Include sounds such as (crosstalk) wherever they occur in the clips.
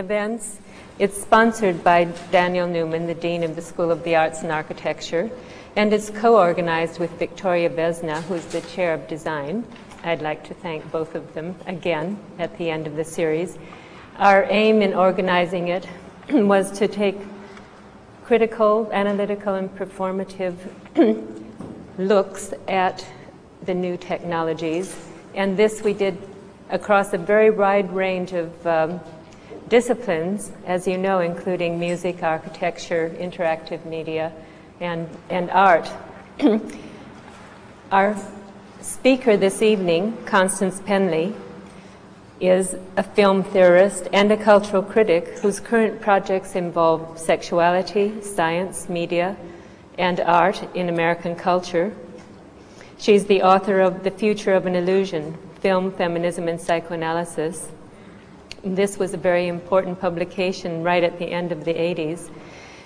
events. It's sponsored by Daniel Neuman, the Dean of the School of the Arts and Architecture, and it's co-organized with Victoria Vesna, who's the Chair of Design. I'd like to thank both of them again at the end of the series. Our aim in organizing it (clears throat) was to take critical, analytical, and performative (clears throat) looks at the new technologies. And this we did across a very wide range of um, disciplines, as you know, including music, architecture, interactive media, and, and art. (clears throat) Our speaker this evening, Constance Penley, is a film theorist and a cultural critic whose current projects involve sexuality, science, media, and art in American culture. She's the author of The Future of an Illusion, Film, Feminism, and Psychoanalysis. This was a very important publication right at the end of the 80s.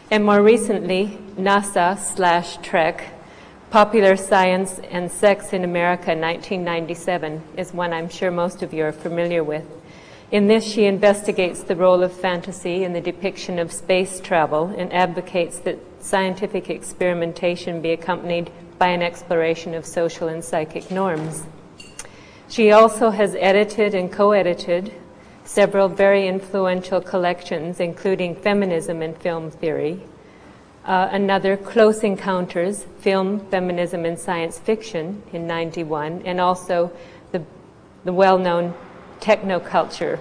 And more recently, NASA slash Trek, Popular Science and Sex in America 1997 is one I'm sure most of you are familiar with. In this, she investigates the role of fantasy in the depiction of space travel and advocates that scientific experimentation be accompanied by an exploration of social and psychic norms. She also has edited and co-edited several very influential collections, including Feminism and Film Theory, uh, another Close Encounters, Film, Feminism, and Science Fiction in 91, and also the, the well-known Technoculture.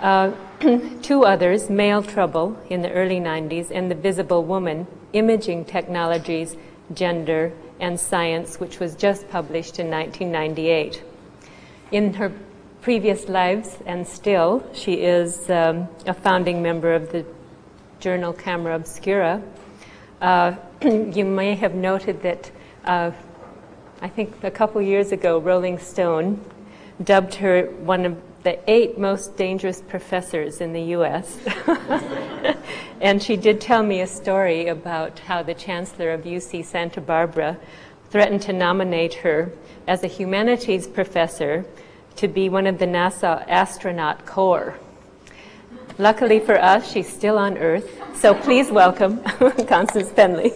Uh, (clears throat) two others, Male Trouble in the early 90s and The Visible Woman, Imaging Technologies, Gender, and Science, which was just published in 1998. In her previous lives, and still, she is um, a founding member of the journal Camera Obscura, uh, (clears throat) you may have noted that uh, I think a couple years ago, Rolling Stone dubbed her one of the eight most dangerous professors in the US. (laughs) and she did tell me a story about how the chancellor of UC Santa Barbara threatened to nominate her as a humanities professor to be one of the NASA astronaut corps. Luckily for us, she's still on Earth. So please welcome (laughs) Constance Penley.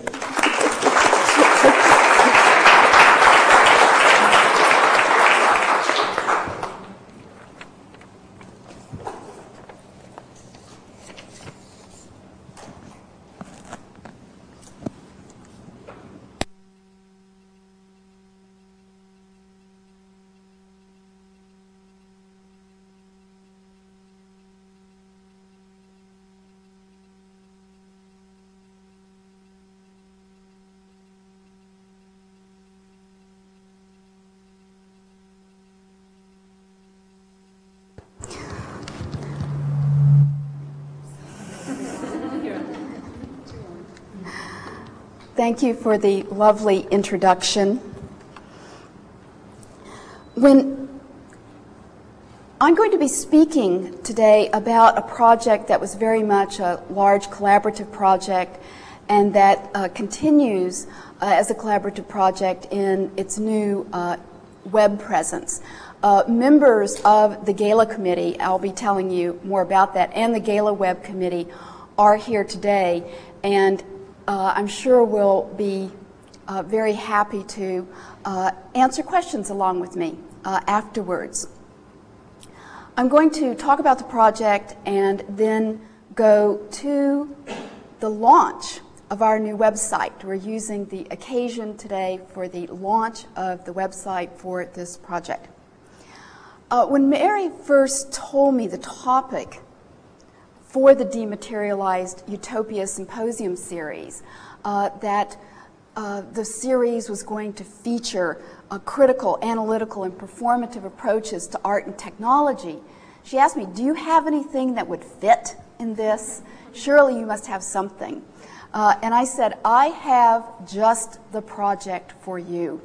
Thank you for the lovely introduction. When I'm going to be speaking today about a project that was very much a large collaborative project and that uh, continues uh, as a collaborative project in its new uh, web presence. Uh, members of the Gala Committee, I'll be telling you more about that, and the Gala Web Committee are here today. And I'm sure will be uh, very happy to uh, answer questions along with me uh, afterwards. I'm going to talk about the project and then go to the launch of our new website. We're using the occasion today for the launch of the website for this project. Uh, when Mary first told me the topic for the Dematerialized Utopia Symposium series uh, that uh, the series was going to feature critical, analytical, and performative approaches to art and technology. She asked me, Do you have anything that would fit in this? Surely you must have something. Uh, and I said, I have just the project for you.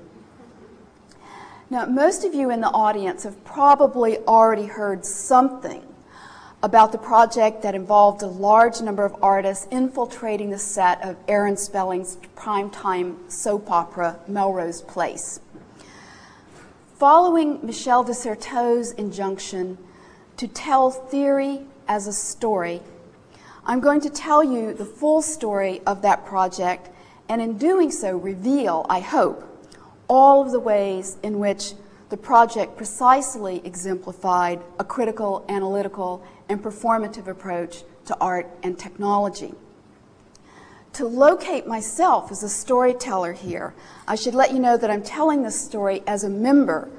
Now, most of you in the audience have probably already heard something about the project that involved a large number of artists infiltrating the set of Aaron Spelling's primetime soap opera, Melrose Place. Following Michel de Certeau's injunction to tell theory as a story. I'm going to tell you the full story of that project, and in doing so, reveal, I hope, all of the ways in which the project precisely exemplified a critical, analytical, and performative approach to art and technology. To locate myself as a storyteller here, I should let you know that I'm telling this story as a member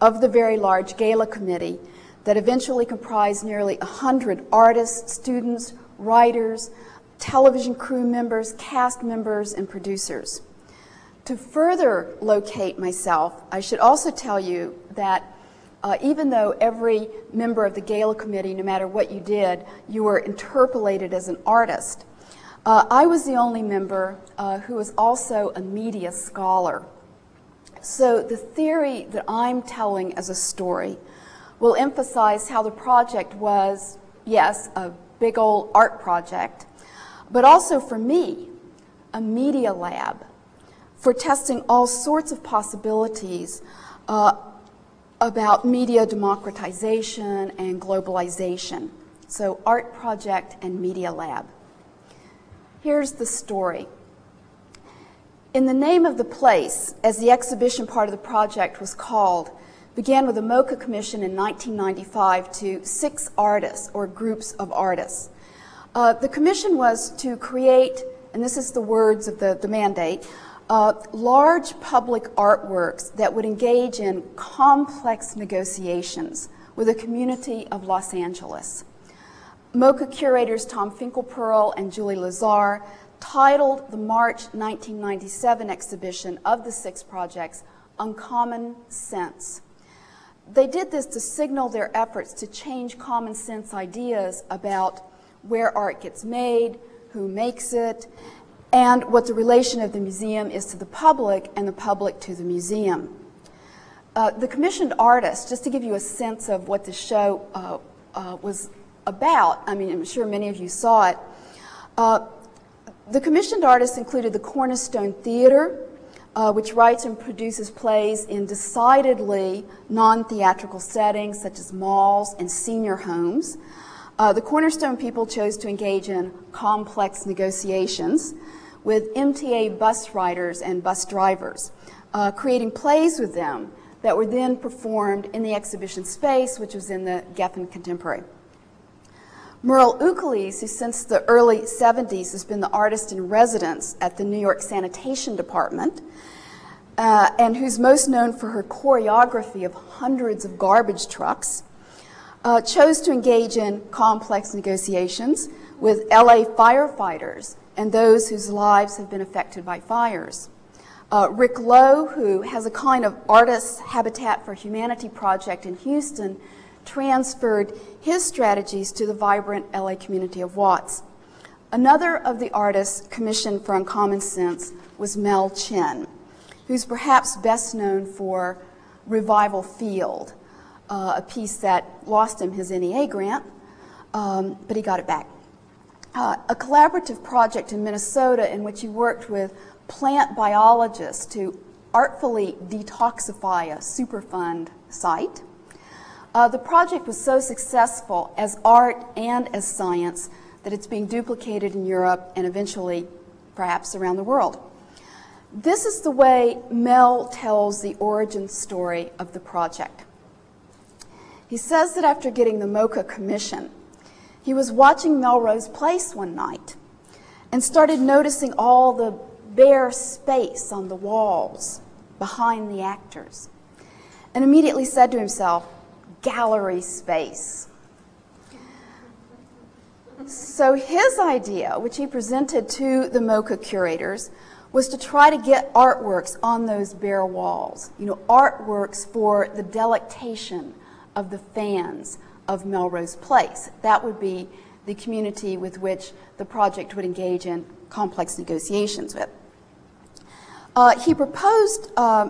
of the very large gala committee that eventually comprised nearly 100 artists, students, writers, television crew members, cast members, and producers. To further locate myself, I should also tell you that uh, even though every member of the gala committee, no matter what you did, you were interpellated as an artist, uh, I was the only member uh, who was also a media scholar. So the theory that I'm telling as a story will emphasize how the project was, yes, a big old art project, but also for me, a media lab for testing all sorts of possibilities uh, about media democratization and globalization. So, art project and media lab. Here's the story. In the name of the place, as the exhibition part of the project was called, began with a MoCA commission in 1995 to six artists or groups of artists. Uh, the commission was to create, and this is the words of the, the mandate, uh, large public artworks that would engage in complex negotiations with the community of Los Angeles. MoCA curators Tom Finkelpearl and Julie Lazar titled the March 1997 exhibition of the six projects Uncommon Sense. They did this to signal their efforts to change common sense ideas about where art gets made, who makes it, and what the relation of the museum is to the public and the public to the museum. Uh, the commissioned artists, just to give you a sense of what the show uh, uh, was about, I mean, I'm sure many of you saw it. Uh, the commissioned artists included the Cornerstone Theater, uh, which writes and produces plays in decidedly non theatrical settings such as malls and senior homes. Uh, the Cornerstone people chose to engage in complex negotiations with MTA bus riders and bus drivers, uh, creating plays with them that were then performed in the exhibition space, which was in the Geffen Contemporary. Mierle Ukeles, who since the early 70s has been the artist in residence at the New York Sanitation Department, uh, and who's most known for her choreography of hundreds of garbage trucks, uh, chose to engage in complex negotiations with LA firefighters and those whose lives have been affected by fires. Uh, Rick Lowe, who has a kind of artist's Habitat for Humanity project in Houston, transferred his strategies to the vibrant LA community of Watts. Another of the artists commissioned for Uncommon Sense was Mel Chin, who's perhaps best known for Revival Field, uh, a piece that lost him his NEA grant, um, but he got it back uh, a collaborative project in Minnesota in which he worked with plant biologists to artfully detoxify a Superfund site. Uh, the project was so successful as art and as science that it's being duplicated in Europe and eventually perhaps around the world. This is the way Mel tells the origin story of the project. He says that after getting the MoCA commission, he was watching Melrose Place one night and started noticing all the bare space on the walls behind the actors and immediately said to himself, gallery space. So his idea, which he presented to the MoCA curators, was to try to get artworks on those bare walls. You know, artworks for the delectation of the fans, of Melrose Place. That would be the community with which the project would engage in complex negotiations with. Uh, he proposed, uh,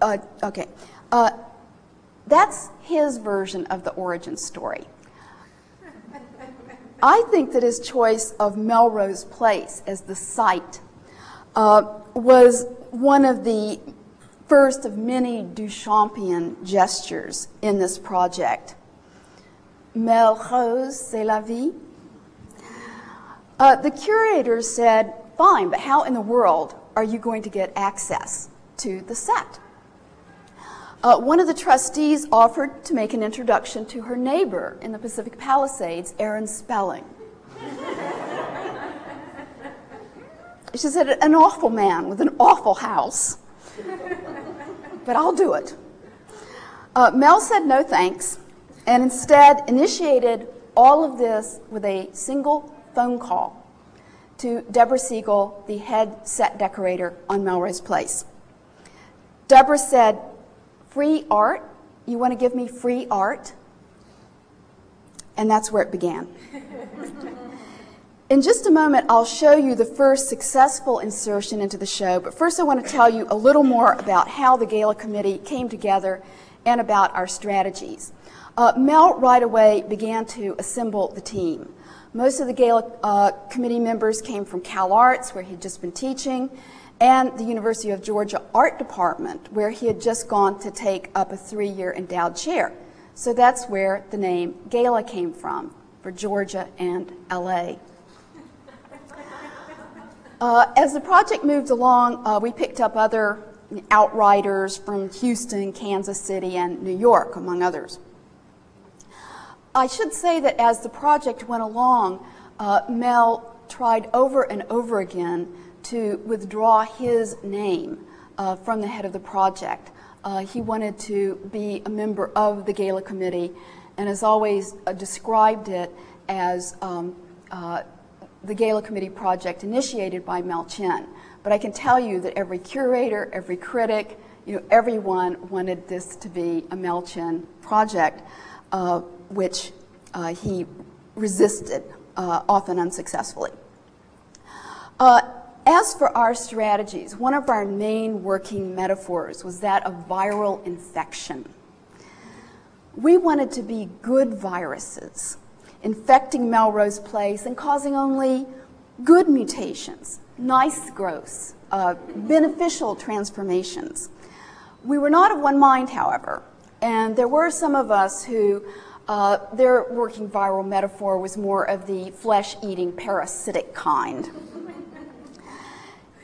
uh, okay, uh, that's his version of the origin story. I think that his choice of Melrose Place as the site uh, was one of the first of many Duchampian gestures in this project. Mel Rose, c'est la vie. Uh, the curator said, fine, but how in the world are you going to get access to the set? Uh, one of the trustees offered to make an introduction to her neighbor in the Pacific Palisades, Aaron Spelling. (laughs) she said, an awful man with an awful house, but I'll do it. Uh, Mel said no thanks and instead initiated all of this with a single phone call to Deborah Siegel, the head set decorator on Melrose Place. Deborah said, Free art? You want to give me free art? And that's where it began. (laughs) In just a moment, I'll show you the first successful insertion into the show, but first I want to tell you a little more about how the Gala Committee came together and about our strategies. Uh, Mel right away began to assemble the team. Most of the Gala uh, committee members came from Cal Arts, where he'd just been teaching, and the University of Georgia Art Department, where he had just gone to take up a three year endowed chair. So that's where the name Gala came from, for Georgia and LA. (laughs) Uh, as the project moved along, uh, we picked up other outriders from Houston, Kansas City, and New York, among others. I should say that as the project went along, uh, Mel tried over and over again to withdraw his name uh, from the head of the project. Uh, he wanted to be a member of the Gala Committee and as always uh, described it as um, uh, the Gala Committee project initiated by Mel Chin. But I can tell you that every curator, every critic, you know, everyone wanted this to be a Mel Chin project. Which uh, he resisted, uh, often unsuccessfully. Uh, as for our strategies, one of our main working metaphors was that of viral infection. We wanted to be good viruses, infecting Melrose Place and causing only good mutations, nice growths, uh, beneficial transformations. We were not of one mind, however, and there were some of us who uh, their working viral metaphor was more of the flesh eating parasitic kind.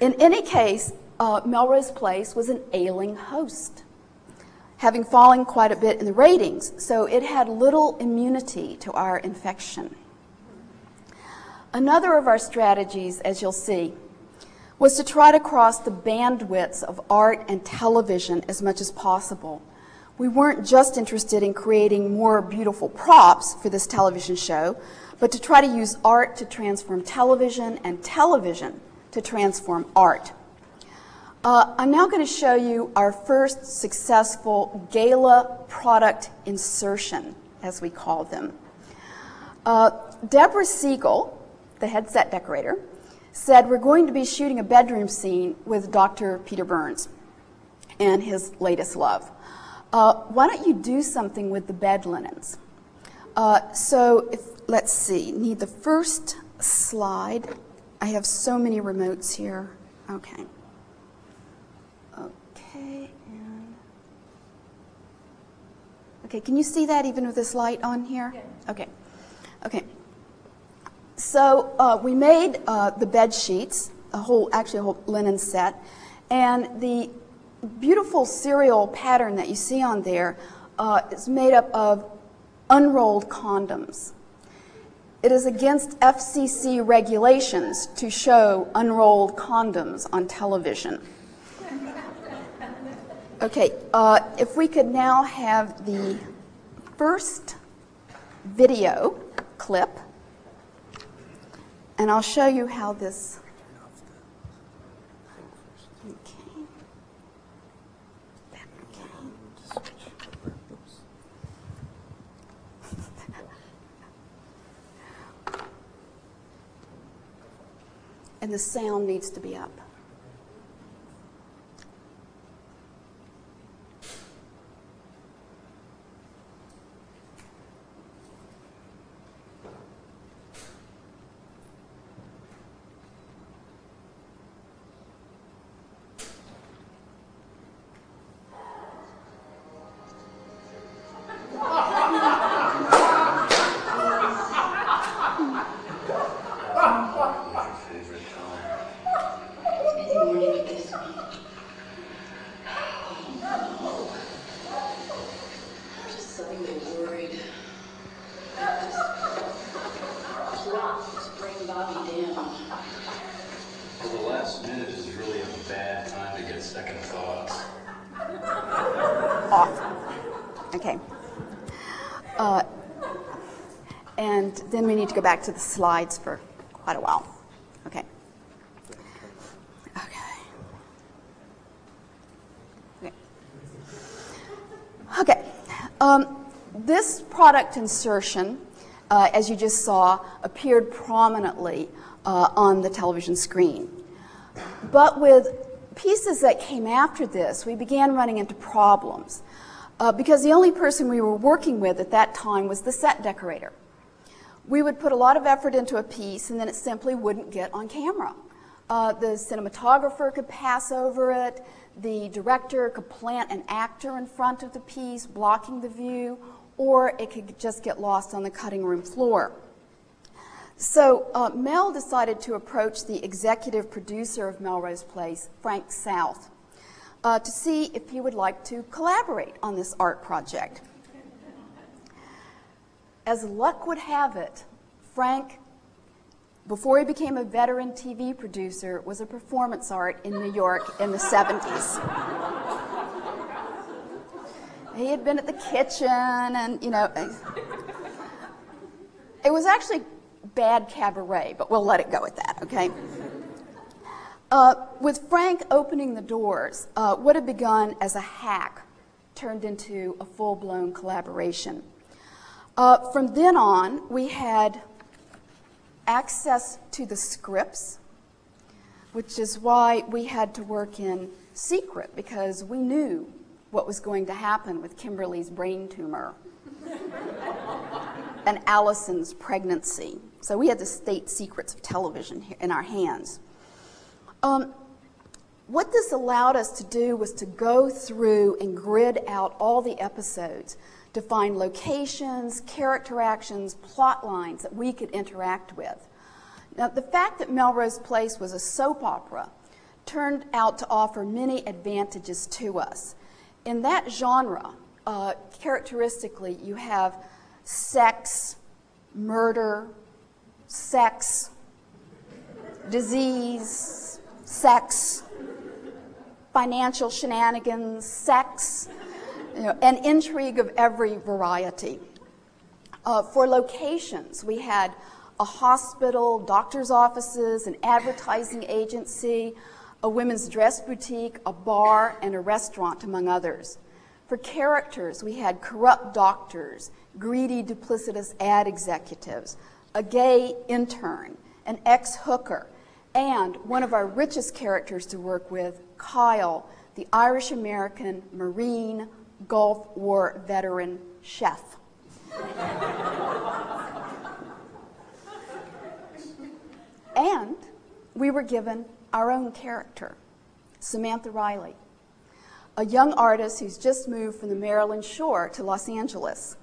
In any case, uh, Melrose Place was an ailing host, having fallen quite a bit in the ratings, so it had little immunity to our infection. Another of our strategies, as you'll see, was to try to cross the bandwidths of art and television as much as possible we weren't just interested in creating more beautiful props for this television show, but to try to use art to transform television and television to transform art. Uh, I'm now going to show you our first successful gala product insertion, as we call them. Uh, Deborah Siegel, the headset decorator, said we're going to be shooting a bedroom scene with Dr. Peter Burns and his latest love uh, why don't you do something with the bed linens? Uh, so if, let's see, need the first slide. I have so many remotes here. Okay. Okay, and okay, can you see that even with this light on here? Yeah. Okay, okay. So uh, we made uh, the bed sheets, a whole, actually a whole linen set, and the beautiful serial pattern that you see on there uh, is made up of unrolled condoms. It is against FCC regulations to show unrolled condoms on television. Okay, uh, if we could now have the first video clip, and I'll show you how this and the sound needs to be up. Then we need to go back to the slides for quite a while. Okay. Okay. Okay. Um, this product insertion, uh, as you just saw, appeared prominently uh, on the television screen. But with pieces that came after this, we began running into problems uh, because the only person we were working with at that time was the set decorator. We would put a lot of effort into a piece and then it simply wouldn't get on camera. Uh, the cinematographer could pass over it, the director could plant an actor in front of the piece, blocking the view, or it could just get lost on the cutting room floor. So uh, Mel decided to approach the executive producer of Melrose Place, Frank South, uh, to see if he would like to collaborate on this art project. As luck would have it, Frank, before he became a veteran TV producer, was a performance art in New York in the 70s. he had been at the kitchen and, you know, it was actually bad cabaret, but we'll let it go at that, okay? Uh, with Frank opening the doors, uh, what had begun as a hack turned into a full blown collaboration. Uh, from then on, we had access to the scripts, which is why we had to work in secret because we knew what was going to happen with Kimberly's brain tumor (laughs) and Allison's pregnancy. So we had the state secrets of television in our hands. Um, what this allowed us to do was to go through and grid out all the episodes to find locations, character actions, plot lines that we could interact with. Now, the fact that Melrose Place was a soap opera turned out to offer many advantages to us. In that genre, uh, characteristically, you have sex, murder, sex, disease, sex, financial shenanigans, sex, you know, and intrigue of every variety. Uh, for locations, we had a hospital, doctor's offices, an advertising agency, a women's dress boutique, a bar, and a restaurant, among others. For characters, we had corrupt doctors, greedy, duplicitous ad executives, a gay intern, an ex hooker, and one of our richest characters to work with, Kyle, the Irish American Marine Gulf War veteran chef. and we were given our own character, Samantha Riley, a young artist who's just moved from the Maryland shore to Los Angeles.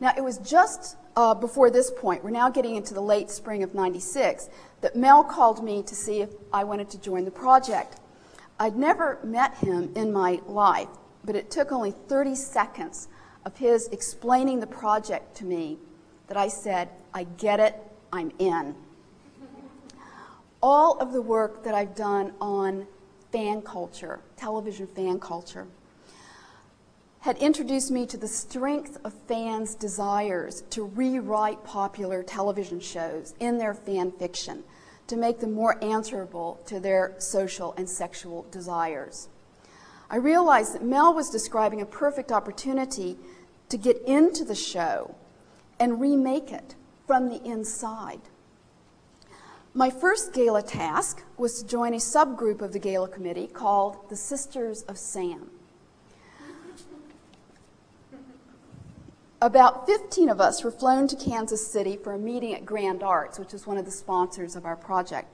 Now, it was just uh, before this point, we're now getting into the late spring of 96, that Mel called me to see if I wanted to join the project. I'd never met him in my life, but it took only 30 seconds of his explaining the project to me that I said, I get it, I'm in. All of the work that I've done on fan culture, television fan culture, had introduced me to the strength of fans' desires to rewrite popular television shows in their fan fiction to make them more answerable to their social and sexual desires. I realized that Mel was describing a perfect opportunity to get into the show and remake it from the inside. My first gala task was to join a subgroup of the gala committee called the Sisters of Sam. About 15 of us were flown to Kansas City for a meeting at Grand Arts, which is one of the sponsors of our project,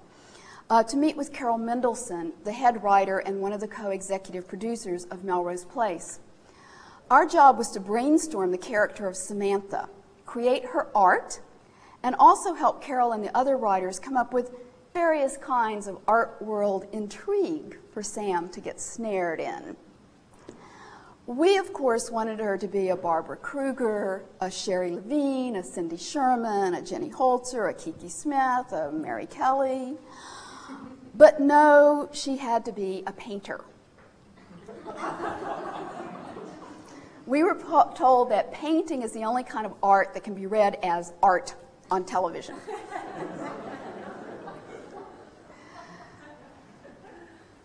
uh, to meet with Carol Mendelsohn, the head writer and one of the co executive producers of Melrose Place. Our job was to brainstorm the character of Samantha, create her art, and also help Carol and the other writers come up with various kinds of art world intrigue for Sam to get snared in. We, of course, wanted her to be a Barbara Kruger, a Sherrie Levine, a Cindy Sherman, a Jenny Holzer, a Kiki Smith, a Mary Kelly. But no, she had to be a painter. We were po- told that painting is the only kind of art that can be read as art on television.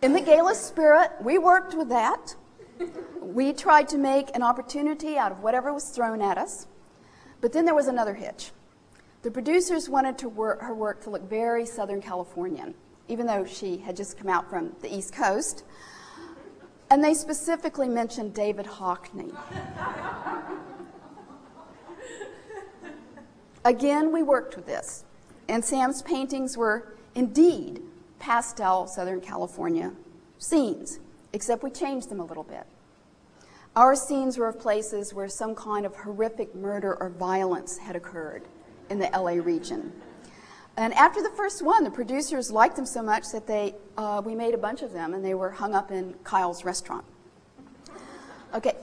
In the gala spirit, we worked with that. We tried to make an opportunity out of whatever was thrown at us. But then there was another hitch. The producers wanted to work, her work to look very Southern Californian, even though she had just come out from the East Coast. And they specifically mentioned David Hockney. Again, we worked with this, and Sam's paintings were indeed pastel Southern California scenes, except we changed them a little bit. Our scenes were of places where some kind of horrific murder or violence had occurred in the LA region. And after the first one, the producers liked them so much that they, uh, we made a bunch of them and they were hung up in Kyle's restaurant. Okay,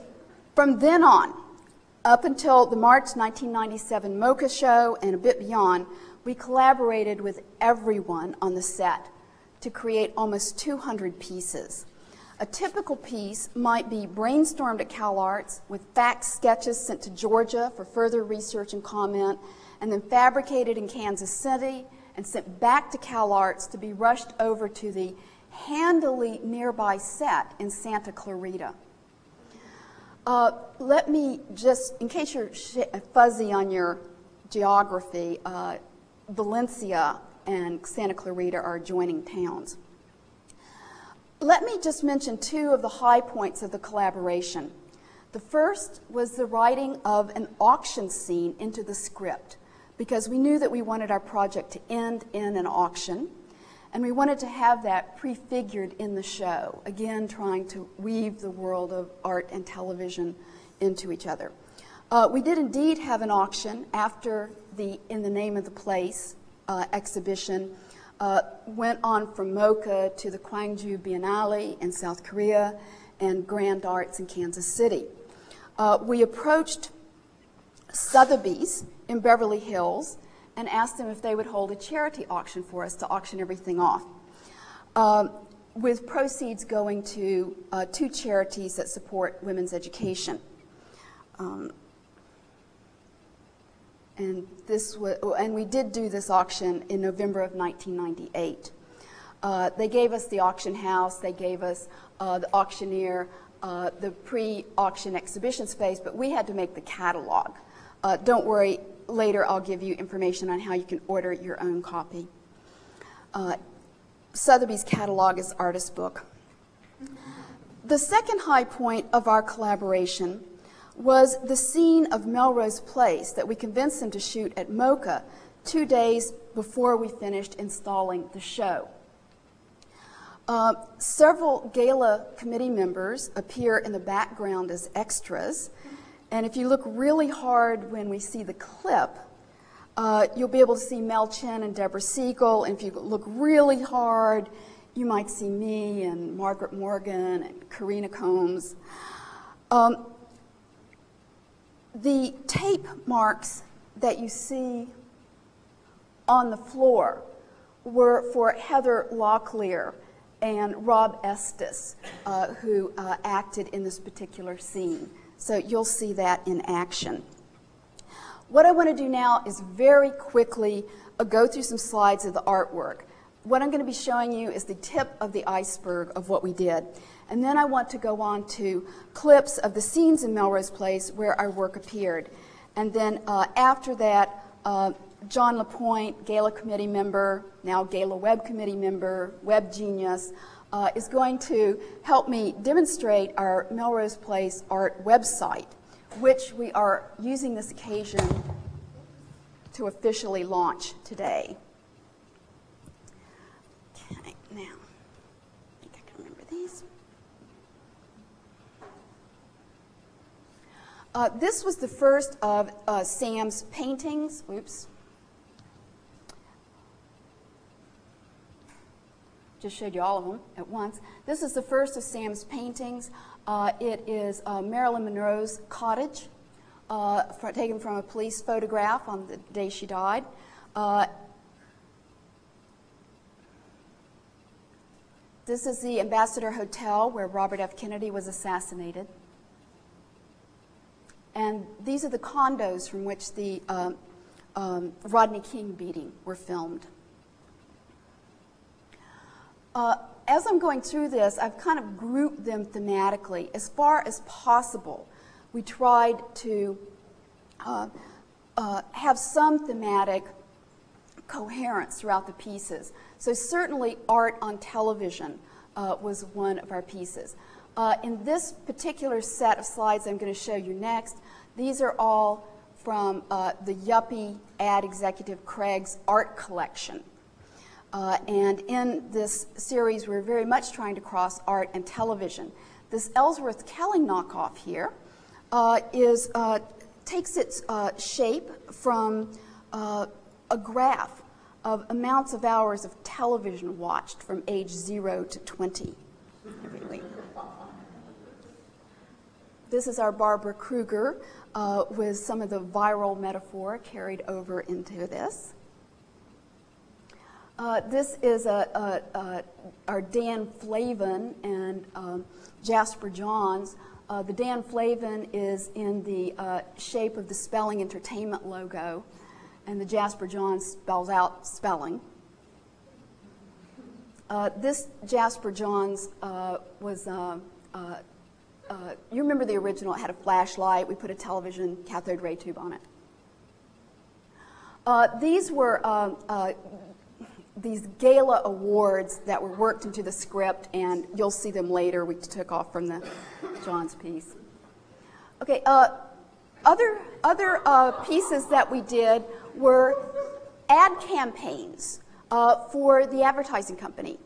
from then on, up until the March 1997 MoCA show and a bit beyond, we collaborated with everyone on the set to create almost 200 pieces. A typical piece might be brainstormed at CalArts with fact sketches sent to Georgia for further research and comment, and then fabricated in Kansas City and sent back to CalArts to be rushed over to the handily nearby set in Santa Clarita. Uh, let me just, in case you're fuzzy on your geography, uh, Valencia and Santa Clarita are adjoining towns. Let me just mention two of the high points of the collaboration. The first was the writing of an auction scene into the script because we knew that we wanted our project to end in an auction. And we wanted to have that prefigured in the show, again, trying to weave the world of art and television into each other. Uh, we did indeed have an auction after the In the Name of the Place uh, exhibition uh, went on from MoCA to the Gwangju Biennale in South Korea and Grand Arts in Kansas City. Uh, we approached Sotheby's in Beverly Hills and asked them if they would hold a charity auction for us to auction everything off. Um, with proceeds going to uh, two charities that support women's education. Um, and this was, and we did do this auction in November of 1998. Uh, they gave us the auction house, they gave us uh, the auctioneer, uh, the pre-auction exhibition space, but we had to make the catalog. Uh, don't worry, later I'll give you information on how you can order your own copy. Uh, Sotheby's catalog is artist book. The second high point of our collaboration was the scene of Melrose Place that we convinced them to shoot at MoCA two days before we finished installing the show. Uh, several gala committee members appear in the background as extras, and if you look really hard when we see the clip, uh, you'll be able to see Mel Chin and Deborah Siegel. And if you look really hard, you might see me and Margaret Morgan and Karina Combs. Um, the tape marks that you see on the floor were for Heather Locklear and Rob Estes, uh, who uh, acted in this particular scene. So you'll see that in action. What I want to do now is very quickly uh, go through some slides of the artwork. What I'm going to be showing you is the tip of the iceberg of what we did. And then I want to go on to clips of the scenes in Melrose Place where our work appeared. And then uh, after that, uh, John LaPointe, Gala committee member, now Gala Web committee member, web genius, uh, is going to help me demonstrate our Melrose Place art website, which we are using this occasion to officially launch today. Okay, now, I think I can remember these. Uh, this was the first of uh, Sam's paintings. Oops. Just showed you all of them at once. This is the first of Sam's paintings. Uh, it is uh, Marilyn Monroe's cottage, uh, for, taken from a police photograph on the day she died. Uh, this is the Ambassador Hotel where Robert F. Kennedy was assassinated. And these are the condos from which the um, um, Rodney King beating were filmed. Uh, as I'm going through this, I've kind of grouped them thematically. As far as possible, we tried to uh, uh, have some thematic coherence throughout the pieces. So certainly art on television uh, was one of our pieces. Uh, in this particular set of slides I'm going to show you next, these are all from uh, the Yuppie ad executive Craig's art collection. Uh, and in this series, we're very much trying to cross art and television. This Ellsworth Kelly knockoff here uh, is, uh, takes its uh, shape from uh, a graph of amounts of hours of television watched from age 0 to 20 every week. This is our Barbara Kruger uh, with some of the viral metaphor carried over into this. Uh, this is a, a, a, our Dan Flavin and um, Jasper Johns. Uh, the Dan Flavin is in the uh, shape of the Spelling Entertainment logo, and the Jasper Johns spells out spelling. Uh, this Jasper Johns uh, was, uh, you remember the original, it had a flashlight, we put a television cathode ray tube on it. these were these gala awards that were worked into the script, and you'll see them later. We took off from the John's piece. Okay, uh, other other uh, pieces that we did were ad campaigns uh, for the advertising company.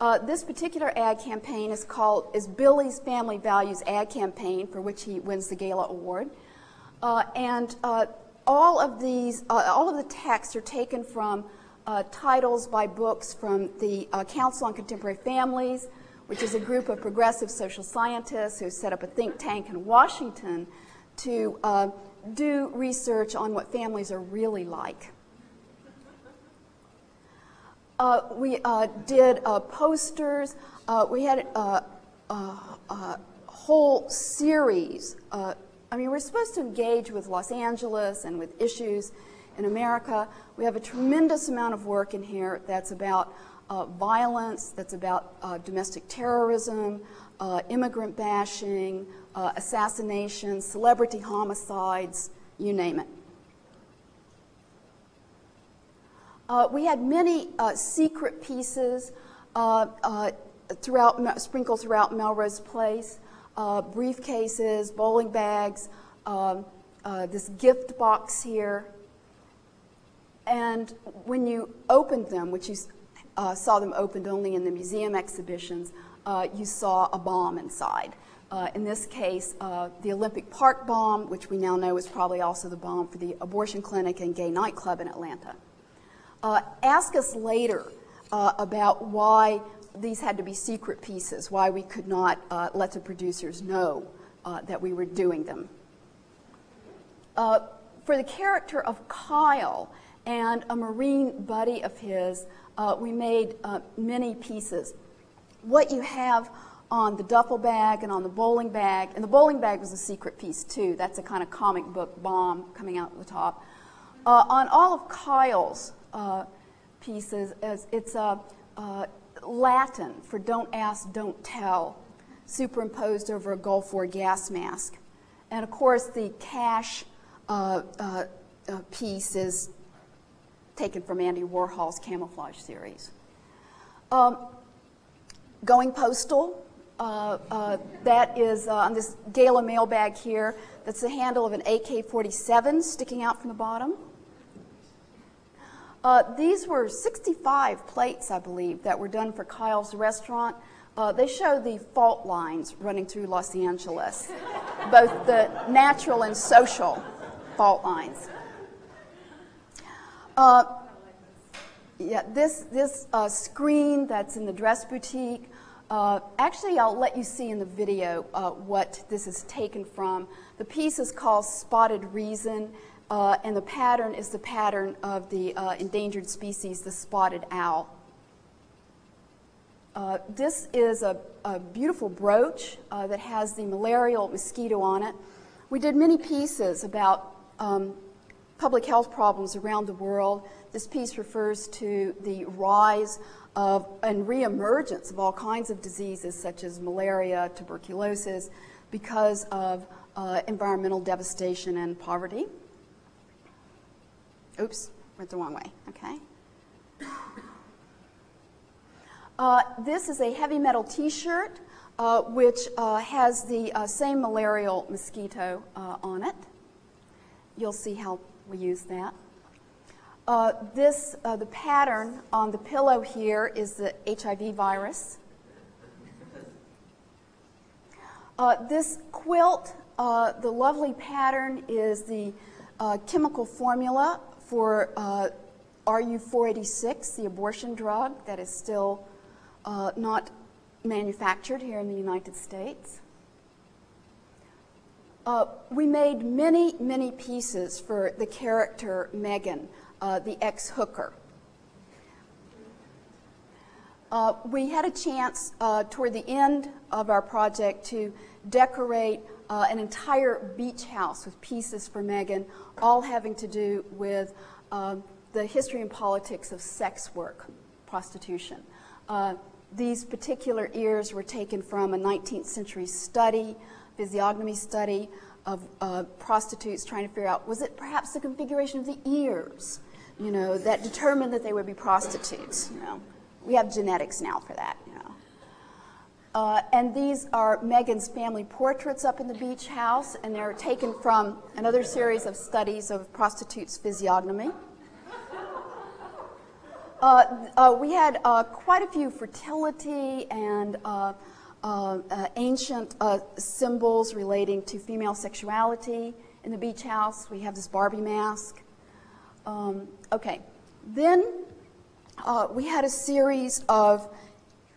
Uh, this particular ad campaign is called is Billy's Family Values ad campaign, for which he wins the gala award, uh, and uh, all of these all of the texts are taken from uh, titles by books from the uh, Council on Contemporary Families, which is a group of progressive social scientists who set up a think tank in Washington to uh, do research on what families are really like. Uh, we uh, did uh, posters. we had a, a, whole series. I mean, we're supposed to engage with Los Angeles and with issues in America. We have a tremendous amount of work in here that's about uh, violence, that's about uh, domestic terrorism, uh, immigrant bashing, uh, assassinations, celebrity homicides, you name it. Uh, we had many uh, secret pieces throughout, sprinkled throughout Melrose Place, briefcases, bowling bags, um, this gift box here, and when you opened them, which you uh, saw them opened only in the museum exhibitions, uh, you saw a bomb inside. Uh, in this case, uh, the Olympic Park bomb, which we now know is probably also the bomb for the abortion clinic and gay nightclub in Atlanta. Uh, ask us later uh, about why these had to be secret pieces, why we could not let the producers know that we were doing them. for the character of Kyle, and a Marine buddy of his, uh, we made uh, many pieces. What you have on the duffel bag and on the bowling bag, and the bowling bag was a secret piece too. That's a kind of comic book bomb coming out the top. Uh, on all of Kyle's uh, pieces, it's uh, uh, Latin for don't ask, don't tell, superimposed over a Gulf War gas mask. And of course, the cash piece is taken from Andy Warhol's camouflage series. Um, going postal, uh, uh, that is uh, on this gala mailbag here. That's the handle of an AK-47 sticking out from the bottom. Uh, these were 65 plates, I believe, that were done for Kyle's restaurant. Uh, they show the fault lines running through Los Angeles, both the natural and social fault lines. Uh, yeah, this, this uh, screen that's in the dress boutique, uh, actually I'll let you see in the video uh, what this is taken from. The piece is called Spotted Reason, uh, and the pattern is the pattern of the uh, endangered species, the spotted owl. this is a, a, beautiful brooch that has the malarial mosquito on it. We did many pieces about um, public health problems around the world. This piece refers to the rise of and reemergence of all kinds of diseases such as malaria, tuberculosis, because of uh, environmental devastation and poverty. Oops, went the wrong way. Okay. Uh, this is a heavy metal T-shirt, uh, which uh, has the uh, same malarial mosquito uh, on it. You'll see how we use that. Uh, this, uh, the pattern on the pillow here is the HIV virus. Uh, this quilt, uh, the lovely pattern is the chemical formula for RU486, the abortion drug that is still uh, not manufactured here in the United States. Uh, we made many, many pieces for the character Megan, uh, the ex hooker. Uh, we had a chance uh, toward the end of our project to decorate uh, an entire beach house with pieces for Megan, all having to do with uh, the history and politics of sex work, prostitution. These particular ears were taken from a 19th century study, physiognomy study of uh, prostitutes trying to figure out was it perhaps the configuration of the ears, you know, that determined that they would be prostitutes. You know, we have genetics now for that. You know. Uh, and these are Megan's family portraits up in the beach house, and they're taken from another series of studies of prostitutes' physiognomy. Uh, uh, we had uh, quite a few fertility and uh, uh, uh, ancient symbols relating to female sexuality in the beach house. We have this Barbie mask. Um, okay, then we had a series of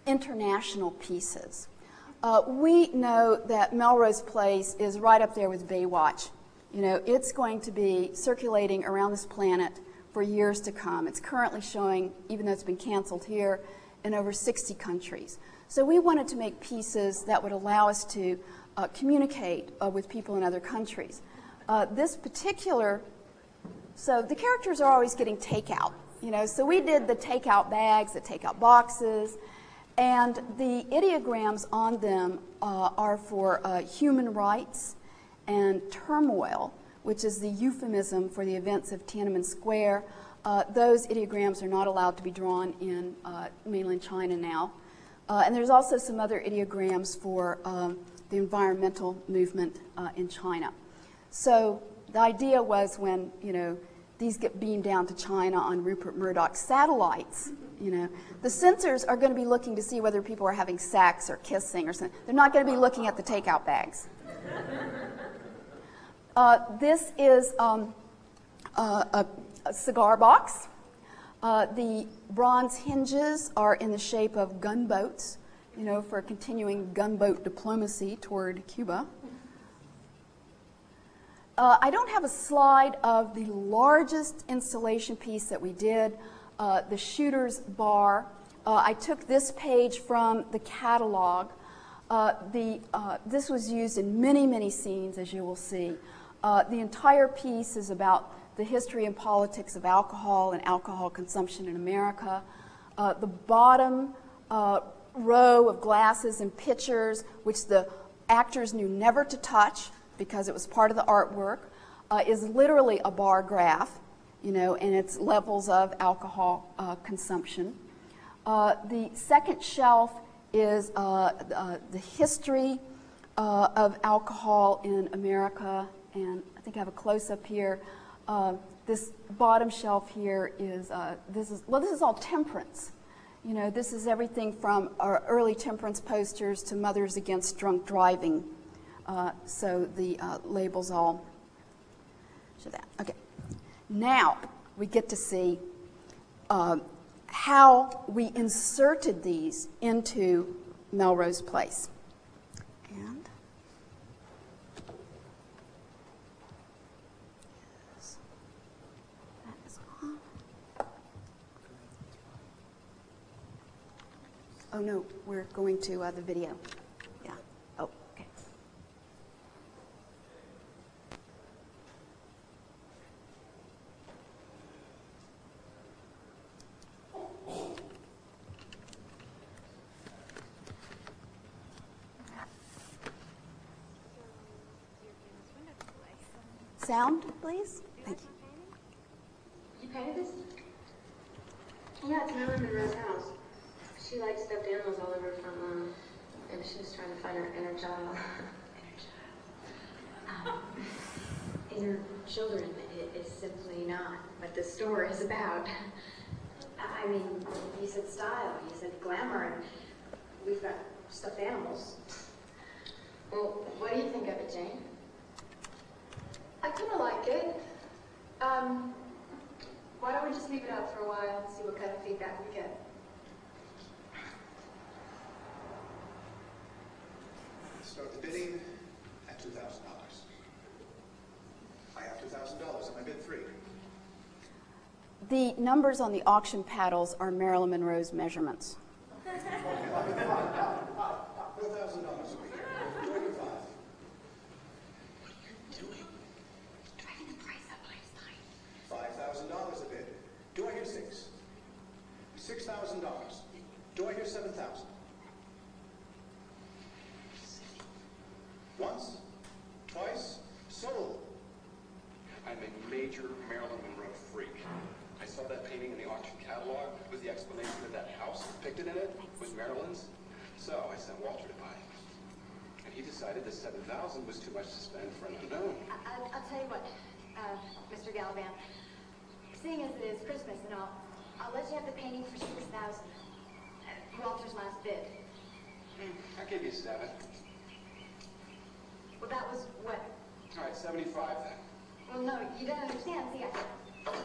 international pieces. we know that Melrose Place is right up there with Baywatch. You know, it's going to be circulating around this planet for years to come. It's currently showing, even though it's been canceled here, in over 60 countries. So we wanted to make pieces that would allow us to uh, communicate uh, with people in other countries. Uh, this particular, so the characters are always getting takeout, you know, so we did the takeout bags, the takeout boxes, and the ideograms on them uh, are for uh, human rights and turmoil which is the euphemism for the events of Tiananmen Square. Uh, those ideograms are not allowed to be drawn in uh, mainland China now. Uh, and there's also some other ideograms for um, the environmental movement uh, in China. So the idea was when, you know, these get beamed down to China on Rupert Murdoch's satellites, you know, the censors are going to be looking to see whether people are having sex or kissing or something. They're not going to be looking at the takeout bags. Uh, this is um, a, a, cigar box. Uh, the bronze hinges are in the shape of gunboats, you know, for continuing gunboat diplomacy toward Cuba. Uh, I don't have a slide of the largest installation piece that we did, uh, the shooter's bar. Uh, I took this page from the catalog. The, this was used in many, many scenes, as you will see. Uh, the entire piece is about the history and politics of alcohol and alcohol consumption in America. Uh, the bottom uh, row of glasses and pitchers, which the actors knew never to touch because it was part of the artwork, uh, is literally a bar graph, you know, and its levels of alcohol uh, consumption. The second shelf is the history of alcohol in America and I think I have a close up here. Uh, this bottom shelf here is uh, this is well, this is all temperance. You know, this is everything from our early temperance posters to Mothers Against Drunk Driving. Uh, so the uh, labels all show that. Okay. Now we get to see uh, how we inserted these into Melrose Place. And Oh, no, we're going to uh, the video. Yeah. Oh, okay. Sound, please. Not the store is about. I I mean, you said style, you said glamour, and we've got stuffed animals. Well, what do you think of it, Jane? I kind of like it. Um, why don't we just leave it out for a while and see what kind of feedback we get? Start the bidding at two thousand dollars. I have two thousand dollars, and I bid three. The numbers on the auction paddles are Marilyn Monroe's measurements. (laughs) Four thousand dollars over here. Do I get five? Driving the price up, Einstein. Five thousand dollars a bid. Do I hear six? Six thousand dollars. Do I hear seven thousand? Once, twice, sold. I'm a major Marilyn Monroe freak. I saw that painting in the auction catalog with the explanation that that house depicted in it was Marilyn's. So I sent Walter to buy it. And he decided that 7000 was too much to spend for an unknown. I- I'll, I'll tell you what, uh, Mr. Gallivan. Seeing as it is Christmas and all, I'll let you have the painting for six thousand. Walter's last bid. I'll give you seven. Well, that was what? All right, 75 then. Well, no, you don't understand. See, I,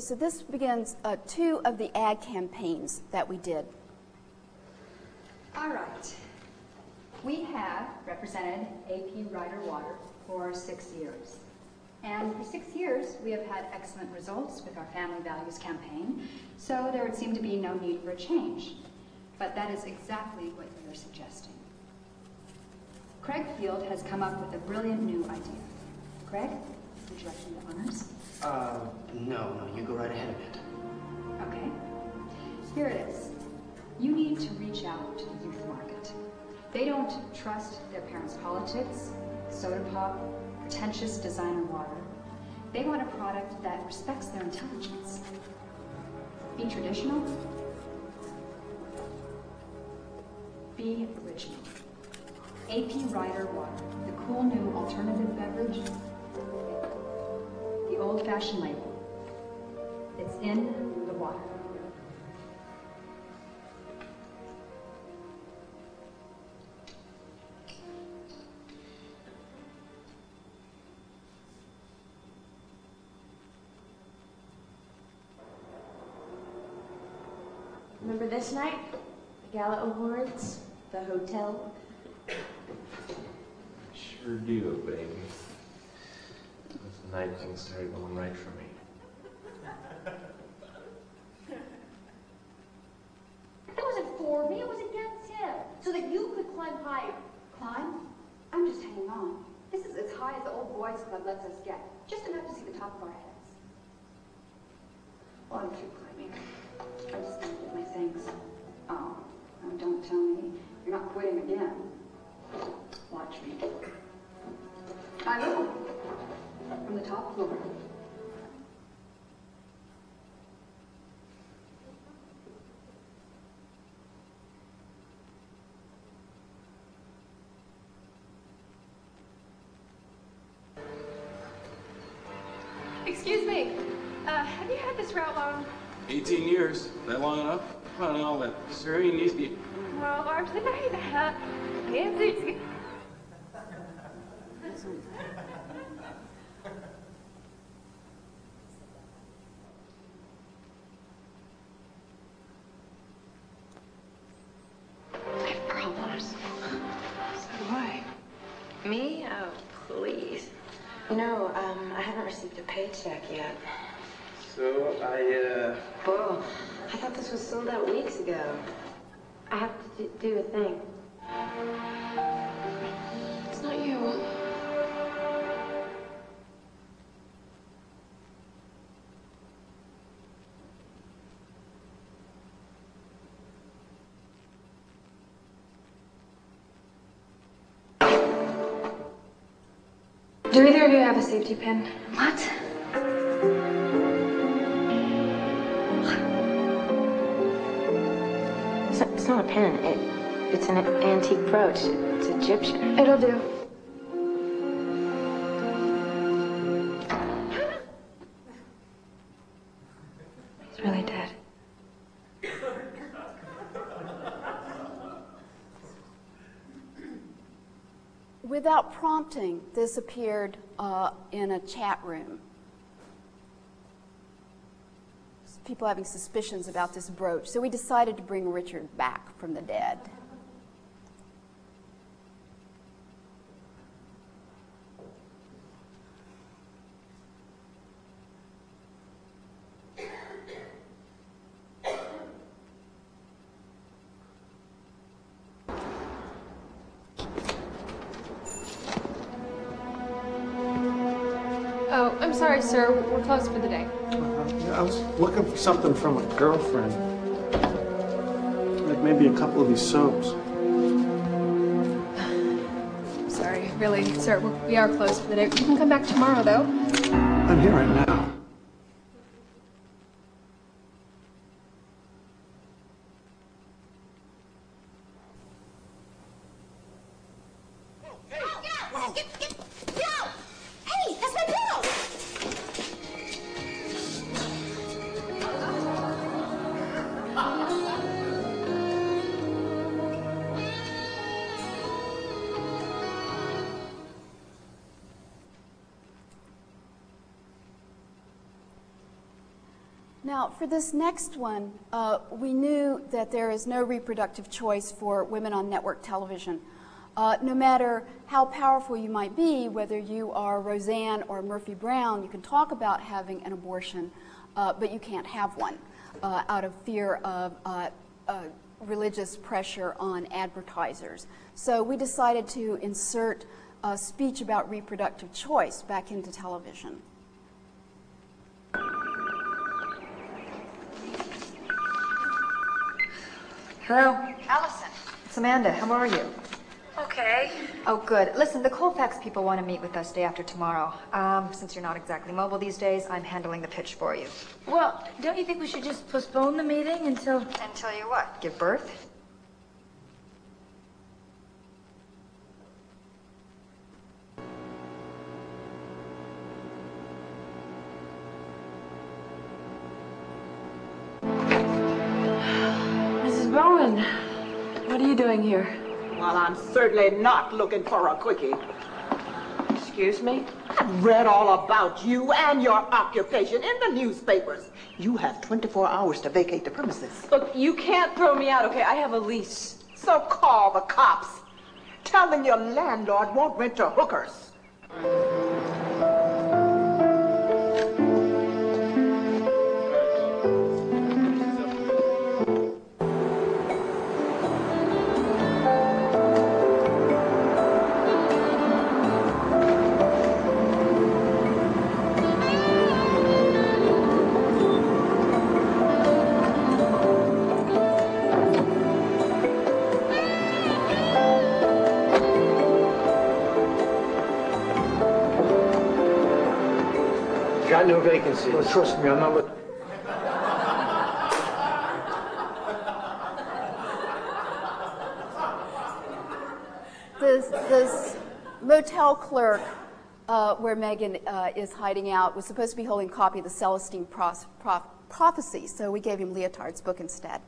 So this begins uh, two of the ad campaigns that we did. All right. We have represented AP Ryder Water for six years. And for six years, we have had excellent results with our Family Values campaign, so there would seem to be no need for a change. But that is exactly what you're suggesting. Craig Field has come up with a brilliant new idea. Craig, would you like to the honors? Uh, no, no, you go right ahead of it. Okay. Here it is. You need to reach out to the youth market. They don't trust their parents' politics, soda pop, pretentious designer water. They want a product that respects their intelligence. Be traditional. Be original. AP Ryder Water, the cool new alternative beverage. Old-fashioned label. It's in the water. Remember this night? The Gala Awards? The hotel? Sure do, baby. That's night things started going right for me. It wasn't for me, it was against him. So that you could climb higher. Climb? I'm just hanging on. This is as high as the old boys club lets us get. Just enough to see the top of our heads. Well, I'm through climbing. I just need to get my things. Oh, no, don't tell me. You're not quitting again. Watch me. I will. From the top floor. Excuse me. Uh, have you had this route long? 18 years. That long enough? Well, no, but sir, he needs to be. Well, actually, not that. Nancy. Paycheck yet. So I, uh. Bull, I thought this was sold out weeks ago. I have to do- do a thing. It's not you. Do either of you have a safety pin? What? It's, it's not a pin. It, it's an antique brooch. It's Egyptian. It'll do. It's really dead. Without prompting, this appeared uh, in a chat room. People having suspicions about this brooch. So we decided to bring Richard back from the dead. Oh, I'm sorry, sir. We're closed for the looking for something from a girlfriend. Like maybe a couple of these soaps. (sighs) Sorry, really, sir. We are closed for the day. You can come back tomorrow, though. I'm here right now. For this next one, uh, we knew that there is no reproductive choice for women on network television. Uh, no matter how powerful you might be, whether you are Roseanne or Murphy Brown, you can talk about having an abortion, uh, but you can't have one uh, out of fear of uh, uh, religious pressure on advertisers. So we decided to insert a speech about reproductive choice back into television. Hello? Allison. It's Amanda. How are you? Okay. Oh, good. Listen, the Colfax people want to meet with us day after tomorrow. Um, since you're not exactly mobile these days, I'm handling the pitch for you. Well, don't you think we should just postpone the meeting until... Until you what? Give birth? Doing here? Well, I'm certainly not looking for a quickie. Excuse me? I've read all about you and your occupation in the newspapers. You have 24 hours to vacate the premises. Look, you can't throw me out, okay? I have a lease. So call the cops. Tell them your landlord won't rent to hookers. No vacancies. Well, trust me, I'm not look- This, this motel clerk uh, where Megan uh, is hiding out was supposed to be holding a copy of the Celestine Pros- Pro- Prophecy, so we gave him Lyotard's book instead.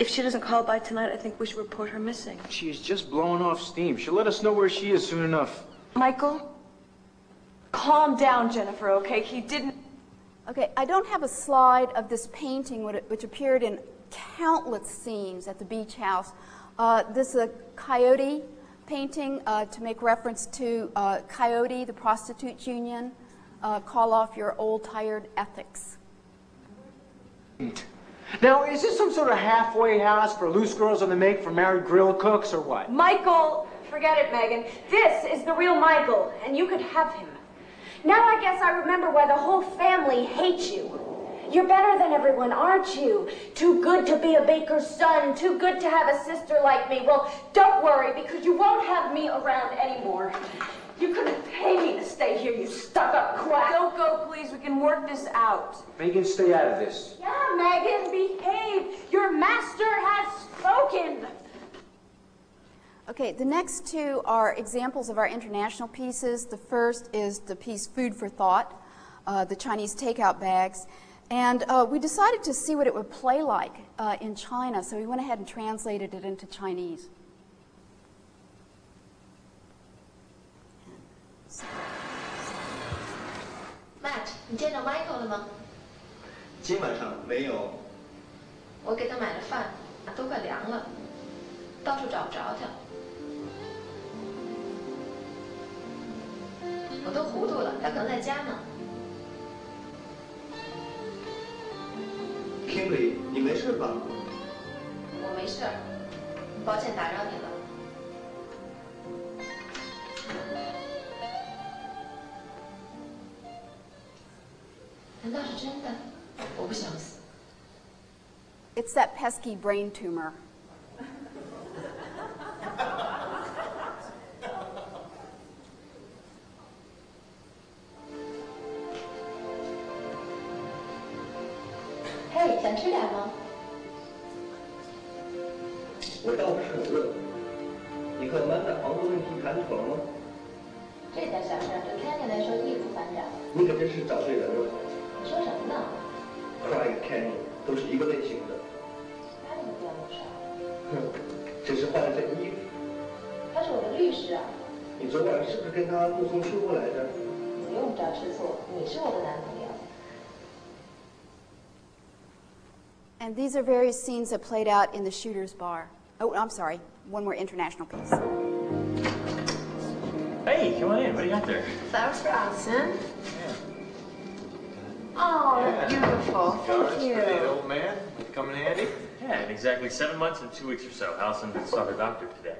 If she doesn't call by tonight, I think we should report her missing. She is just blowing off steam. She'll let us know where she is soon enough. Michael? Calm down, Jennifer, okay? He didn't... Okay, I don't have a slide of this painting which which appeared in countless scenes at the beach house. Uh, this is a coyote painting uh, to make reference to uh, Coyote, the prostitutes union. Uh, call off your old tired ethics. Now, is this some sort of halfway house for loose girls on the make for married grill cooks or what? Michael, forget it, Megan. This is the real Michael, and you could have him. Now I guess I remember why the whole family hates you. You're better than everyone, aren't you? Too good to be a baker's son, too good to have a sister like me. Well, don't worry, because you won't have me around anymore. You couldn't pay me to stay here, you stuck-up quack. Don't go, please. We can work this out. Megan, stay out of this. Yeah, Megan, behave. Your master has spoken. Okay, the next two are examples of our international pieces. The first is the piece Food for Thought, uh, the Chinese takeout bags. And uh, we decided to see what it would play like uh, in China, so we went ahead and translated it into Chinese. 你见到 Michael 了吗？今晚上没有。我给他买了饭，都快凉了，到处找不着他。 我都糊涂了，他可能在家呢。Kimberly，你没事吧？我没事，抱歉打扰你了。难道是真的？我不想死。It's that pesky brain tumor. 想吃点吗？我倒不是很饿。你和 Amanda 房租问题谈妥了吗？这点小事对 Kenny 来说易如反掌。你可真是找对人了。你说什么呢？Craig Kenny 都是一个类型的。他怎么知道我少？哼，只是换了件衣服。他是我的律师啊。你昨晚是不是跟他目送出过来着？不用找吃醋，你是我的男朋友。And these are various scenes that played out in the shooter's bar. Oh, I'm sorry, one more international piece. Hey, come on in. What do you got there? Flowers for Allison. Yeah. Oh, that's beautiful. Thank you. old man. Come in handy? Yeah, in exactly seven months and two weeks or so. Allison saw her doctor today.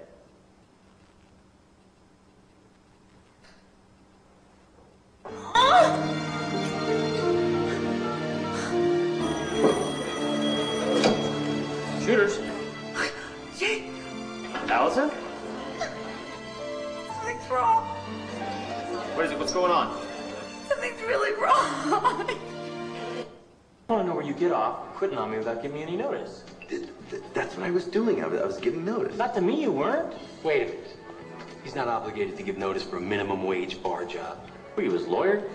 Quitting on me giving me any notice. That's what I was doing. I was, I was giving notice. Not to me, you weren't. Wait a minute. He's not obligated to give notice for a minimum wage bar job. Were you his lawyer? (laughs)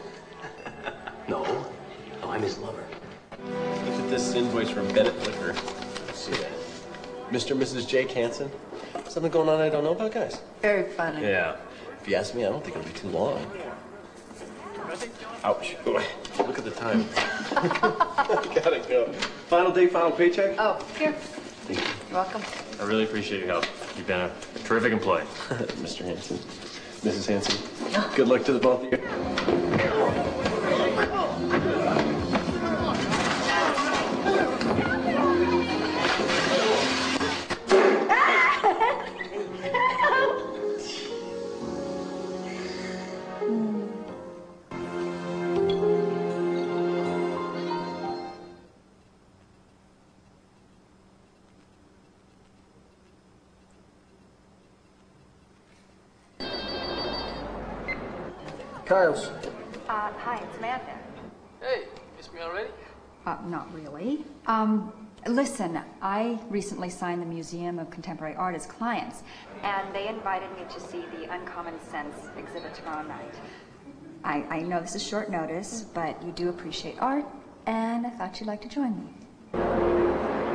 No. No, I'm his lover. Look at this invoice from Bennett Liquor. Let's see that. Mr. and Mrs. Jake Hanson. Something going on I don't know about, guys? Very funny. Yeah. If you ask me, I don't think it'll be too long. Ouch. Boy, look at the time. (laughs) Gotta go. Final day, final paycheck? Oh, here. Thank you. You're welcome. I really appreciate your help. You've been a, a terrific employee. (laughs) Mr. Hanson. Mrs. Hanson. Good luck to the both of you. Kyle's. Uh, hi, it's Samantha. Hey, miss me already? Uh, not really. Um, listen, I recently signed the Museum of Contemporary Art as clients, and they invited me to see the Uncommon Sense exhibit tomorrow night. I, I know this is short notice, but you do appreciate art, and I thought you'd like to join me.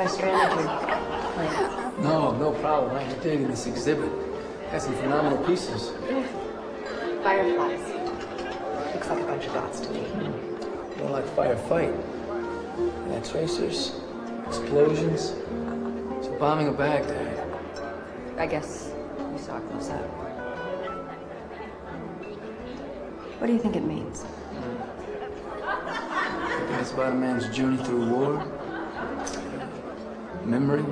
I. No, no problem. I'm digging this exhibit. Got some phenomenal pieces. Fireflies. Looks like a bunch of dots to me. More like firefight. Yeah, tracers, explosions. It's bombing a bombing of Baghdad. I guess you saw it close up. What do you think it means? I think it's about a man's journey through war, memory.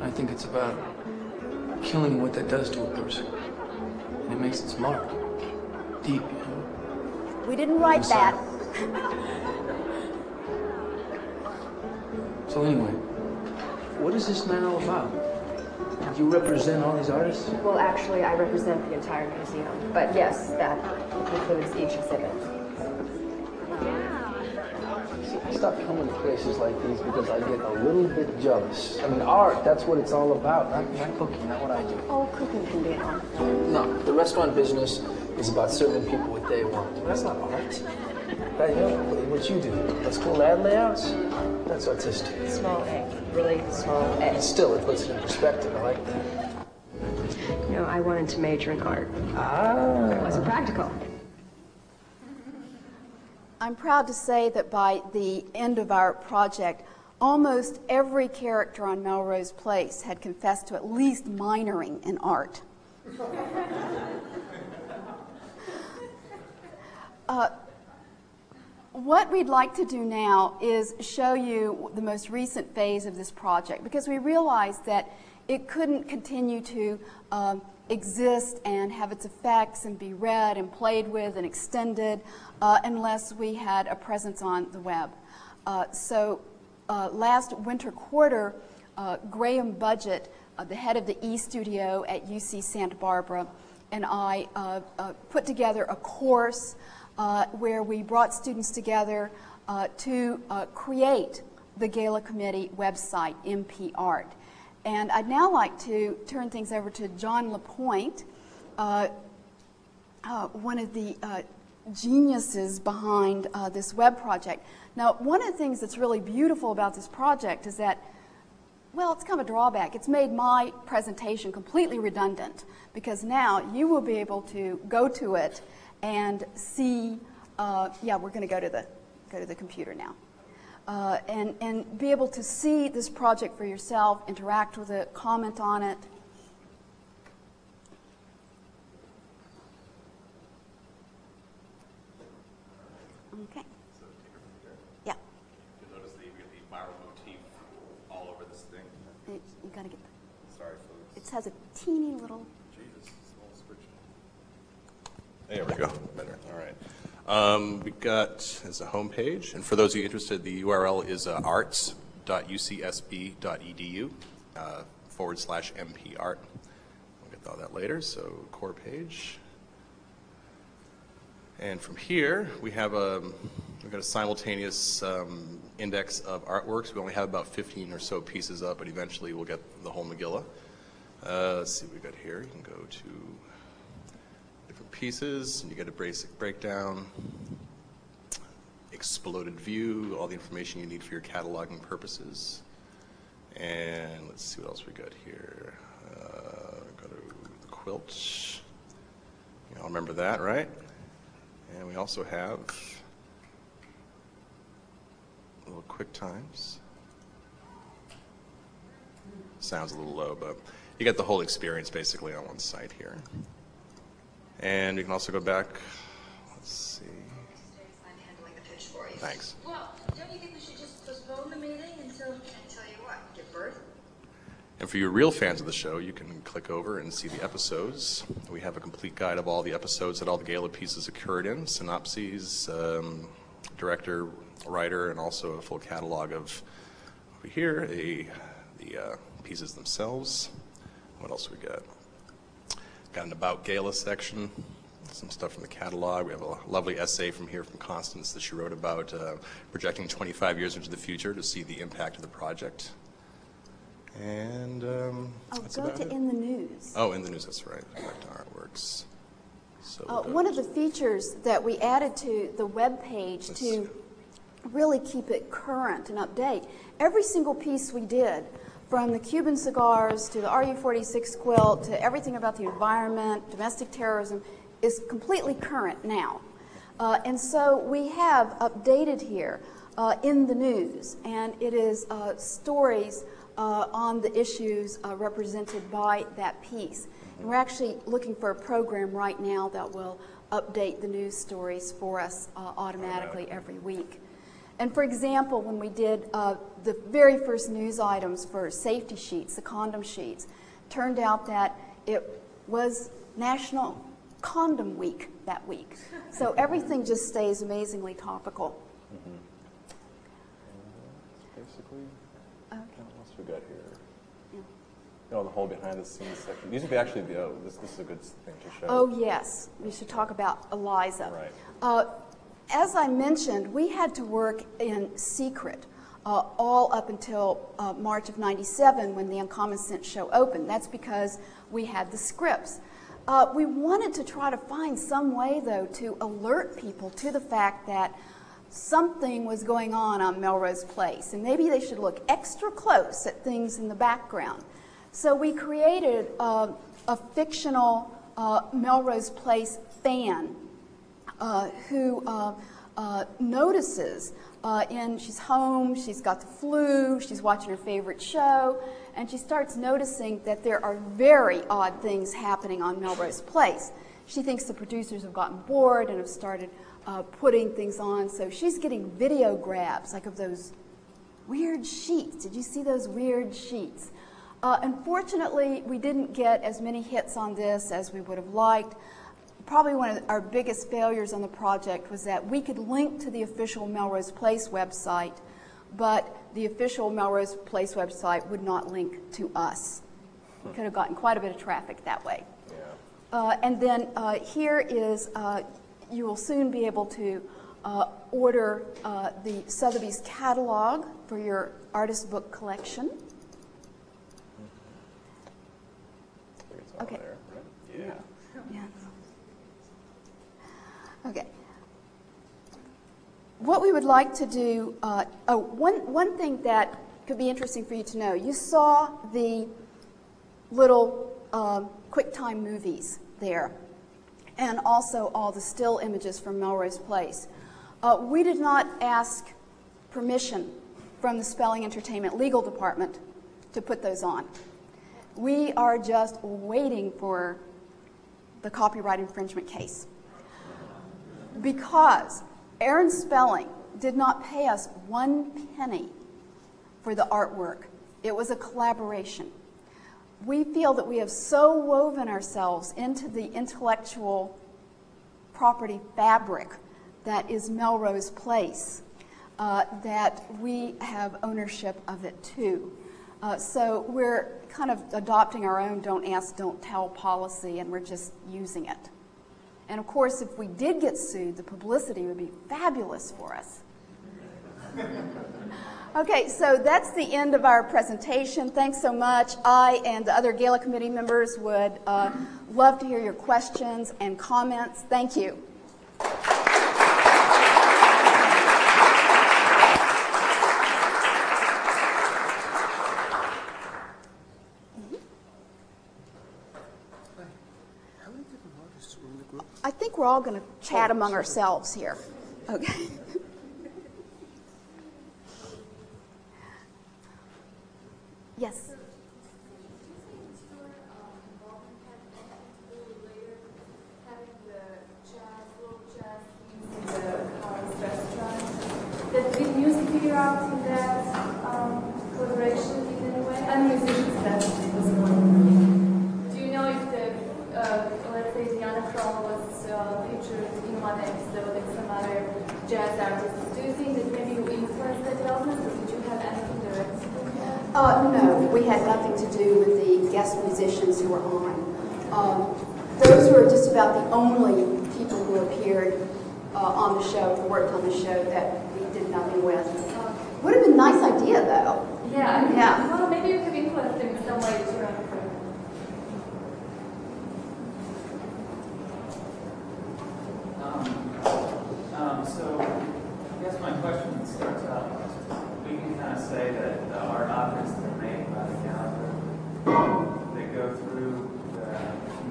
I think it's about killing what that does to a person. And it makes its mark. Deep, you know? We didn't write that. So anyway, what is this man all about? Do you represent all these artists? Well, actually, I represent the entire museum. But yes, that includes each exhibit. Stop coming to places like these because I get a little bit jealous. I mean, art, that's what it's all about, not, not cooking, not what I do. Oh, cooking can be an art. No, the restaurant business is about serving people what they want. That's not art. That, you know, what you do, those cool ad layouts, that's artistic. Small A. Really small A. Still, it puts it in perspective. I like that. You know, I wanted to major in art. Ah. It wasn't practical. I'm proud to say that by the end of our project, almost every character on Melrose Place had confessed to at least minoring in art. (laughs) Uh, what we'd like to do now is show you the most recent phase of this project because we realized that it couldn't continue to um, exist and have its effects and be read and played with and extended uh, unless we had a presence on the web. Uh, so uh, last winter quarter, uh, Graham Budget, uh, the head of the E Studio at UC Santa Barbara, and I uh, put together a course where we brought students together to create the Gala Committee website, MP Art. And I'd now like to turn things over to John LaPointe, uh, uh, one of the uh, geniuses behind this web project. Now, one of the things that's really beautiful about this project is that well, it's kind of a drawback. It's made my presentation completely redundant because now you will be able to go to it and see, uh, yeah, we're going to go to the go to the computer now. Uh, and, and be able to see this project for yourself, interact with it, comment on it. Okay. Yeah. You'll notice you get the viral motif all over this thing. You, you got to get. Sorry, folks. it has a teeny little. Jesus, small switch. There we go. Better. All right. Um, we got as a home page, and for those of you interested, the URL is uh, arts.ucsb.edu uh, forward slash MP art. We'll get to all that later. So core page. And from here, we have a we've got a simultaneous um, index of artworks. We only have about 15 or so pieces up, but eventually we'll get the whole Megillah. Uh, let's see what we got here. You can go to pieces, and you get a basic breakdown, exploded view, all the information you need for your cataloging purposes. And let's see what else we got here. Uh, go to the quilt. You all remember that, right? And we also have a little quick times. Sounds a little low, but you get the whole experience basically on one site here. And you can also go back, let's see. Thanks. Well, don't you think we should just postpone the meeting until... Until you what? Give birth? And for you real fans of the show, you can click over and see the episodes. We have a complete guide of all the episodes that all the gala pieces occurred in, synopses, um, director, writer, and also a full catalog of over here, a, the uh, pieces themselves. What else we got? Got an About Gala section, some stuff from the catalog. We have a lovely essay from here from Constance that she wrote about uh, projecting 25 years into the future to see the impact of the project. And um, Oh, that's go to it. In the News. Oh, in the news, that's right. Back to artworks. So Uh, one of the features that we added to the web page to really keep it current and update, every single piece we did, from the Cuban cigars to the RU-46 quilt to everything about the environment, domestic terrorism, is completely current now. Uh, and so we have updated here uh, in the news, and it is uh, stories uh, on the issues uh, represented by that piece. And we're actually looking for a program right now that will update the news stories for us uh, automatically every week. And for example, when we did uh, the very first news items for safety sheets, the condom sheets, turned out that it was National Condom Week that week. So everything just stays amazingly topical. Mhm. Basically, Okay. what else we got here? You know, the whole behind the scenes section. These would be actually the, oh, this, this is a good thing to show. Oh, yes, we should talk about Eliza. Right. Uh, as I mentioned, we had to work in secret uh, all up until uh, March of 97 when the Uncommon Sense show opened. That's because we had the scripts. Uh, we wanted to try to find some way, though, to alert people to the fact that something was going on on Melrose Place, and maybe they should look extra close at things in the background. So we created uh, a fictional uh, Melrose Place fan who uh, uh, notices uh, in she's home, she's got the flu, she's watching her favorite show, and she starts noticing that there are very odd things happening on Melrose Place. She thinks the producers have gotten bored and have started uh, putting things on, so she's getting video grabs like of those weird sheets. Did you see those weird sheets? Uh, unfortunately, we didn't get as many hits on this as we would have liked. Probably one of our biggest failures on the project was that we could link to the official Melrose Place website, but the official Melrose Place website would not link to us. We could have gotten quite a bit of traffic that way. Uh, and then uh, here is, uh, you will soon be able to uh, order uh, the Sotheby's catalog for your artist book collection. Okay. Yeah. Yeah. Okay. What we would like to do, uh, oh, one, one thing that could be interesting for you to know, you saw the little um, QuickTime movies there, and also all the still images from Melrose Place. Uh, we did not ask permission from the Spelling Entertainment Legal Department to put those on. We are just waiting for the copyright infringement case. Because Aaron Spelling did not pay us one penny for the artwork, it was a collaboration. We feel that we have so woven ourselves into the intellectual property fabric that is Melrose Place uh, that we have ownership of it too. Uh, so we're kind of adopting our own don't ask, don't tell policy, and we're just using it. And of course, if we did get sued, the publicity would be fabulous for us. (laughs) Okay, so that's the end of our presentation. Thanks so much. I and the other Gala Committee members would uh, love to hear your questions and comments. Thank you. I think we're all going to chat among ourselves here. Okay. (laughs) Yes. Did figure out in that um, collaboration in any way? And musicians, that was one. Do you know if the, uh, let's say, Diana Krall was uh, featured in one episode and some other jazz artists? Do you think that maybe you influenced the development, or did you have anything direct to do with that? Uh, no, we had nothing to do with the guest musicians who were on. Um, those were just about the only people who appeared uh, on the show, who worked on the show that we did nothing with. Would have been a nice idea, though. Yeah, I mean, Yeah. well, maybe you could influence them in some way to run for Um, so, I guess my question starts out, we can kind of say that the art objects that are made by the gallery, that go through the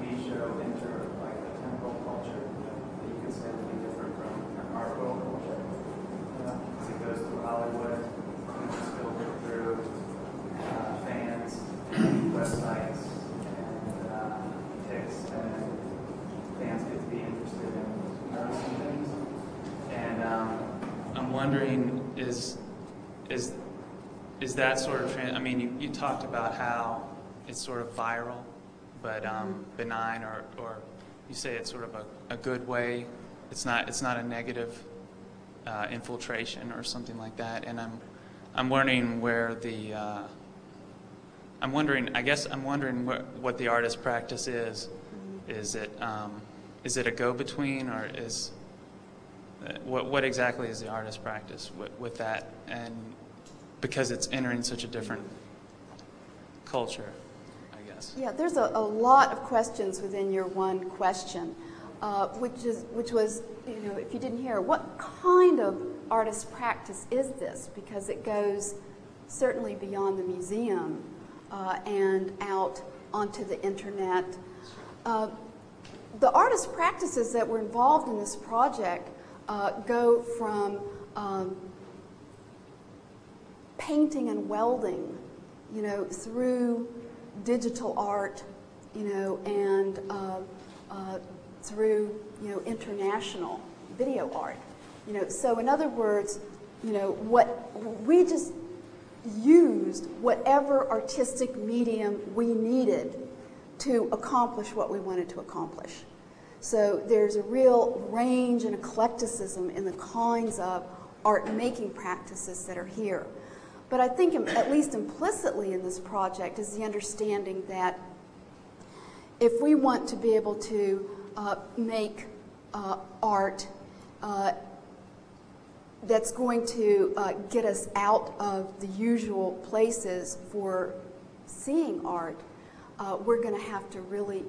Misho inter, like the temple culture that you can say would be different from the art world culture. Uh, it goes through Hollywood, and it's filtered through uh, fans, websites, and uh, ticks, and fans get to be interested in noticing things. And um, I'm wondering is that sort of? I mean, you, you talked about how it's sort of viral, but um, benign, or, or you say it's sort of a, a good way. It's not it's not a negative uh, infiltration or something like that. And I'm I'm wondering where the uh, I'm wondering. I guess I'm wondering what what the artist practice is. Is it um, is it a go-between or is uh, what what exactly is the artist practice with, with that? And because it's entering such a different culture, I guess. Yeah, there's a, a lot of questions within your one question, uh, which is which was, you know, if you didn't hear, what kind of artist practice is this? Because it goes certainly beyond the museum uh, and out onto the internet. Uh, the artist practices that were involved in this project uh, go from um, painting and welding, you know, through digital art, you know, and uh, uh, through, you know, international video art. You know, so in other words, you know, what we just used whatever artistic medium we needed to accomplish what we wanted to accomplish. So there's a real range and eclecticism in the kinds of art making practices that are here. But I think, at least implicitly in this project, is the understanding that if we want to be able to uh, make uh, art uh, that's going to uh, get us out of the usual places for seeing art, uh, we're going to have to really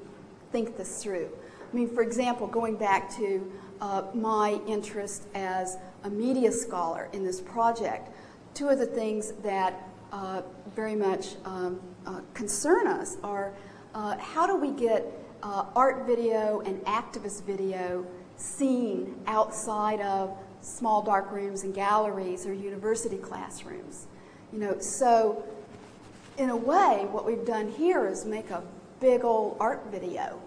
think this through. I mean, for example, going back to uh, my interest as a media scholar in this project, two of the things that uh, very much um, uh, concern us are uh, how do we get uh, art video and activist video seen outside of small dark rooms and galleries or university classrooms? You know, so in a way, what we've done here is make a big old art video.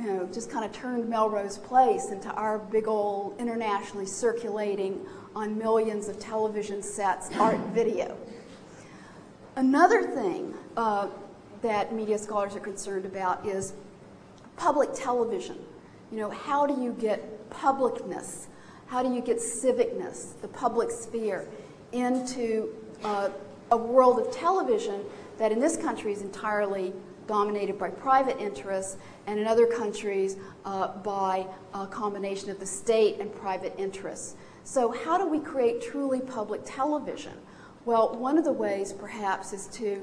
You know, just kind of turned Melrose Place into our big old internationally circulating on millions of television sets art video. Another thing uh, that media scholars are concerned about is public television. You know, how do you get publicness? How do you get civicness, the public sphere, into uh, a world of television that in this country is entirely dominated by private interests, and in other countries uh, by a combination of the state and private interests. So, how do we create truly public television? Well, one of the ways perhaps is to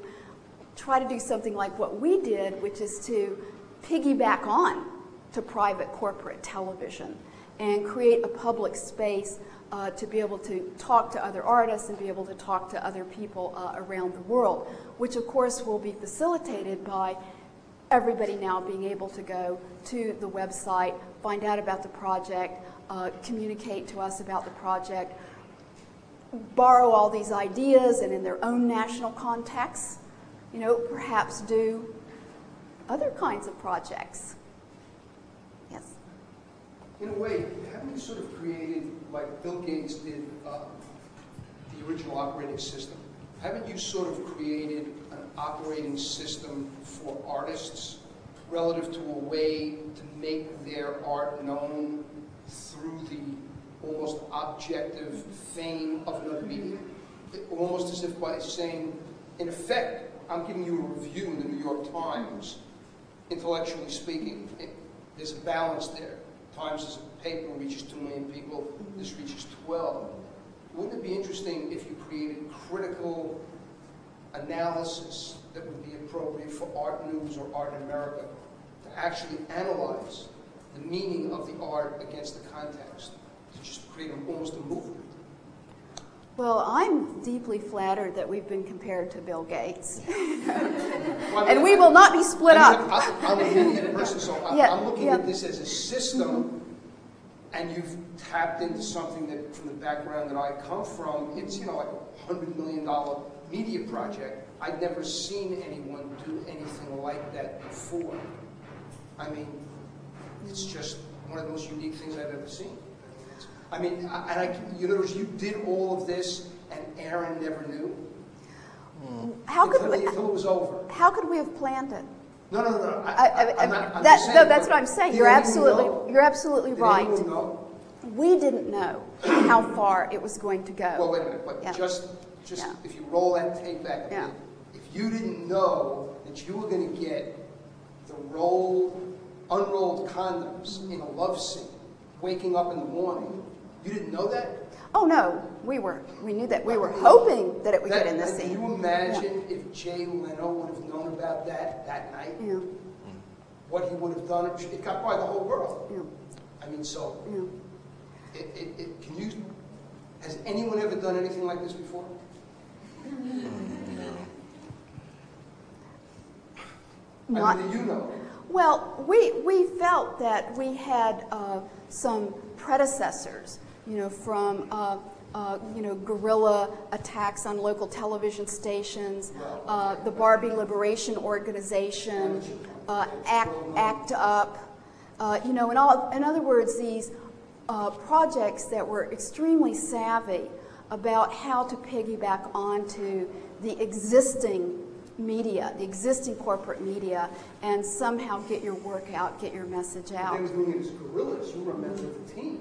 try to do something like what we did, which is to piggyback on to private corporate television and create a public space uh, to be able to talk to other artists and be able to talk to other people uh, around the world, which of course will be facilitated by everybody now being able to go to the website, find out about the project, uh, communicate to us about the project, borrow all these ideas and in their own national contexts, you know, perhaps do other kinds of projects. Yes? In a way, haven't you sort of created, like Bill Gates did, uh, the original operating system? Haven't you sort of created an operating system for artists relative to a way to make their art known through the almost objective fame of another medium? Almost as if by saying, in effect, I'm giving you a review in the New York Times, intellectually speaking. It, there's a balance there. Times is a paper reaches 2 million people, this reaches 12. Wouldn't it be interesting if you created critical analysis that would be appropriate for art news or art in America to actually analyze the meaning of the art against the context, to just create almost a movement? Well, I'm deeply flattered that we've been compared to Bill Gates. (laughs) and we will not be split I mean, up. I- I'm a media person, so I- Yeah, I'm looking yeah. at this as a system, and you've tapped into something that, from the background that I come from, it's, you know, like a hundred million dollar media project. I'd never seen anyone do anything like that before. I mean, it's just one of the most unique things I've ever seen. I mean, I- and I, you notice you did all of this and Aaron never knew? How could Until- we, Until it was over. how could we have planned it? No, no, no, no. I, I, I'm not- that, no, that's what I'm saying. You're absolutely, know? you're absolutely Did right. know? We didn't know how far it was going to go. Well, wait a minute, Yeah. but just, just Yeah. if you roll that tape back a Yeah. bit, if you didn't know that you were gonna get the rolled, unrolled condoms in a love scene, waking up in the morning, you didn't know that? Oh, no, we were, we knew that. We were hoping that it would That- get in the scene. Can you imagine if Jay Leno would have known about that that night? Yeah. What he would have done, it it got by the whole world. Yeah. I mean, so, Yeah. it, it, it, can you, has anyone ever done anything like this before? Mm, I Not- mean, do you know? Well, we, we felt that we had uh, some predecessors, you know, from, uh, uh, you know, guerrilla attacks on local television stations, uh, the Barbie Liberation Organization, uh, Act, Act Up, uh, you know, in, all, in other words, these projects that were extremely savvy about how to piggyback onto the existing media, the existing corporate media, and somehow get your work out, get your message out. They was doing it as guerrillas, you were a member of the team,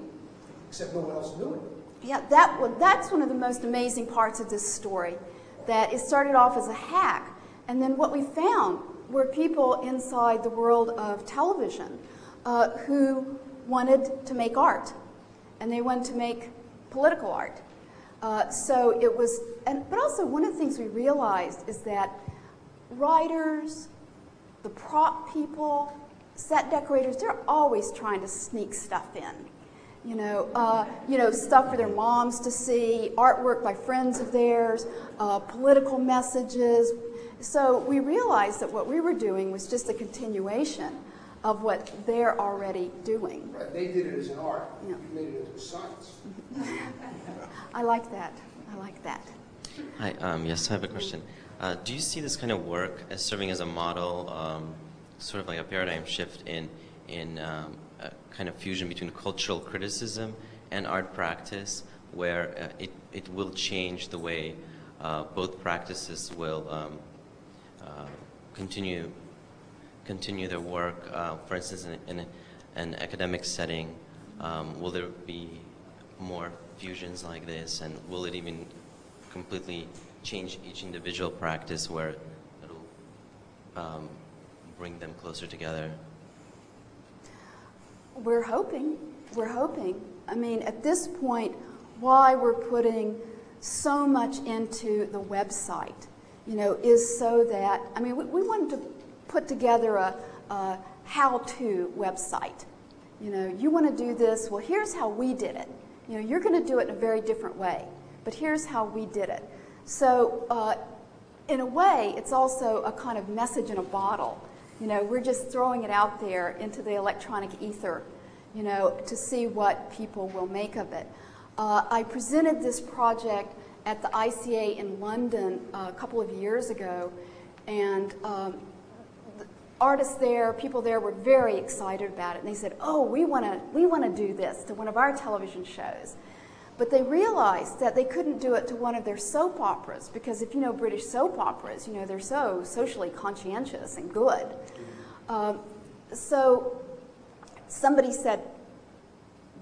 except no one else knew it. Yeah, that that's one of the most amazing parts of this story. That it started off as a hack, and then what we found were people inside the world of television uh, who wanted to make art, and they wanted to make political art. Uh, so it was, and but also one of the things we realized is that writers, the prop people, set decorators, they're always trying to sneak stuff in. You know, uh, you know, stuff for their moms to see, artwork by friends of theirs, uh, political messages. So we realized that what we were doing was just a continuation of what they're already doing. Right, they did it as an art, Yeah. you made it into a science. (laughs) I like that. I like that. Hi, um, yes, I have a question. Uh, do you see this kind of work as serving as a model, um, sort of like a paradigm shift in, in um, kind of fusion between cultural criticism and art practice, where uh, it, it will change the way uh, both practices will um, uh, continue continue their work. Uh, for instance, in, in an academic setting, um, will there be more fusions like this, and will it even completely change each individual practice where it'll um, bring them closer together? We're hoping. We're hoping. I mean, at this point, why we're putting so much into the website, you know, is so that, I mean, we, we wanted to put together a, a how-to website. You know, you want to do this, well, here's how we did it. You know, you're going to do it in a very different way, but here's how we did it. So, uh, in a way, it's also a kind of message in a bottle. You know, we're just throwing it out there into the electronic ether, you know, to see what people will make of it. Uh, I presented this project at the ICA in London uh, a couple of years ago, and um, the artists there, people there were very excited about it. And they said, "Oh, we want to, we want to do this to one of our television shows." But they realized that they couldn't do it to one of their soap operas because if you know British soap operas, you know they're so socially conscientious and good. Um, so somebody said,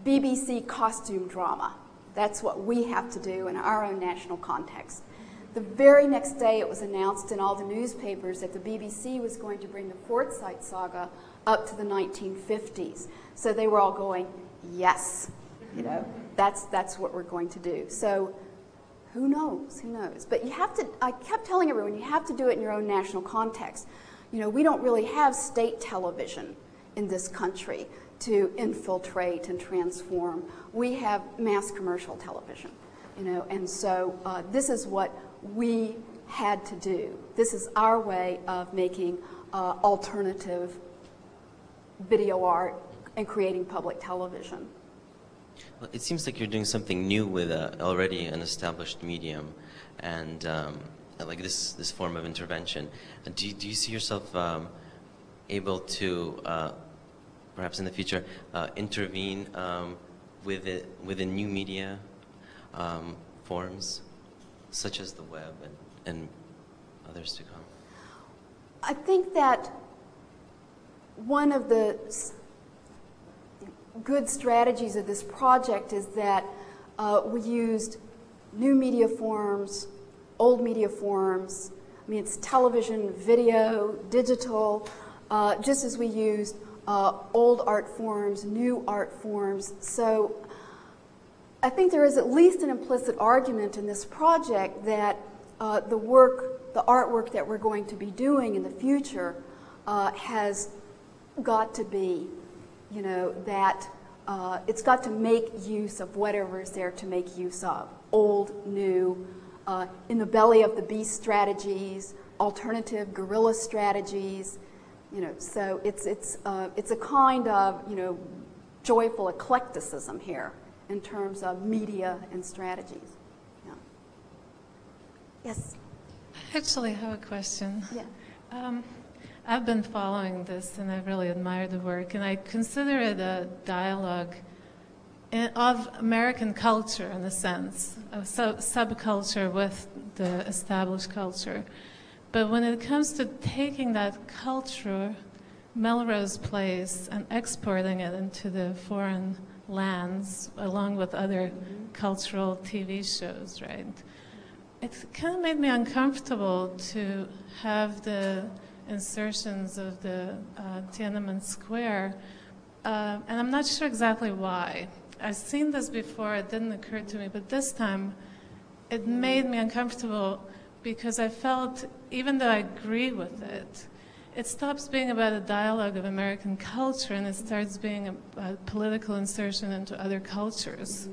BBC costume drama. That's what we have to do in our own national context. The very next day, it was announced in all the newspapers that the BBC was going to bring the Forsyte saga up to the 1950s. So they were all going, yes, you know, that's, that's what we're going to do. So who knows? Who knows? But you have to, I kept telling everyone, you have to do it in your own national context. You know, we don't really have state television in this country to infiltrate and transform. We have mass commercial television, you know, and so uh, this is what we had to do. This is our way of making uh, alternative video art and creating public television. Well, it seems like you're doing something new with uh, already an established medium, and um, like this this form of intervention. Do you, do you see yourself um, able to, uh, perhaps in the future, uh, intervene um, with it, within new media um, forms, such as the web and, and others to come? I think that one of the good strategies of this project is that uh, we used new media forms, old media forms. I mean, it's television, video, digital, uh, just as we used uh, old art forms, new art forms. So I think there is at least an implicit argument in this project that uh, the work, the artwork that we're going to be doing in the future uh, has got to be, you know, that uh, it's got to make use of whatever is there to make use of old, new, uh, in the belly of the beast strategies, alternative guerrilla strategies. You know, so it's, it's, uh, it's a kind of, you know, joyful eclecticism here in terms of media and strategies. Yeah. Yes. I actually have a question. Yeah. Um, I've been following this and I really admire the work, and I consider it a dialogue of American culture in a sense, sub- subculture with the established culture. But when it comes to taking that culture, Melrose Place, and exporting it into the foreign lands, along with other cultural TV shows, right? It kind of made me uncomfortable to have the insertions of the uh, Tiananmen Square, uh, and I'm not sure exactly why. I've seen this before, it didn't occur to me, but this time it made me uncomfortable because I felt, even though I agree with it, it stops being about a dialogue of American culture and it starts being a, a political insertion into other cultures,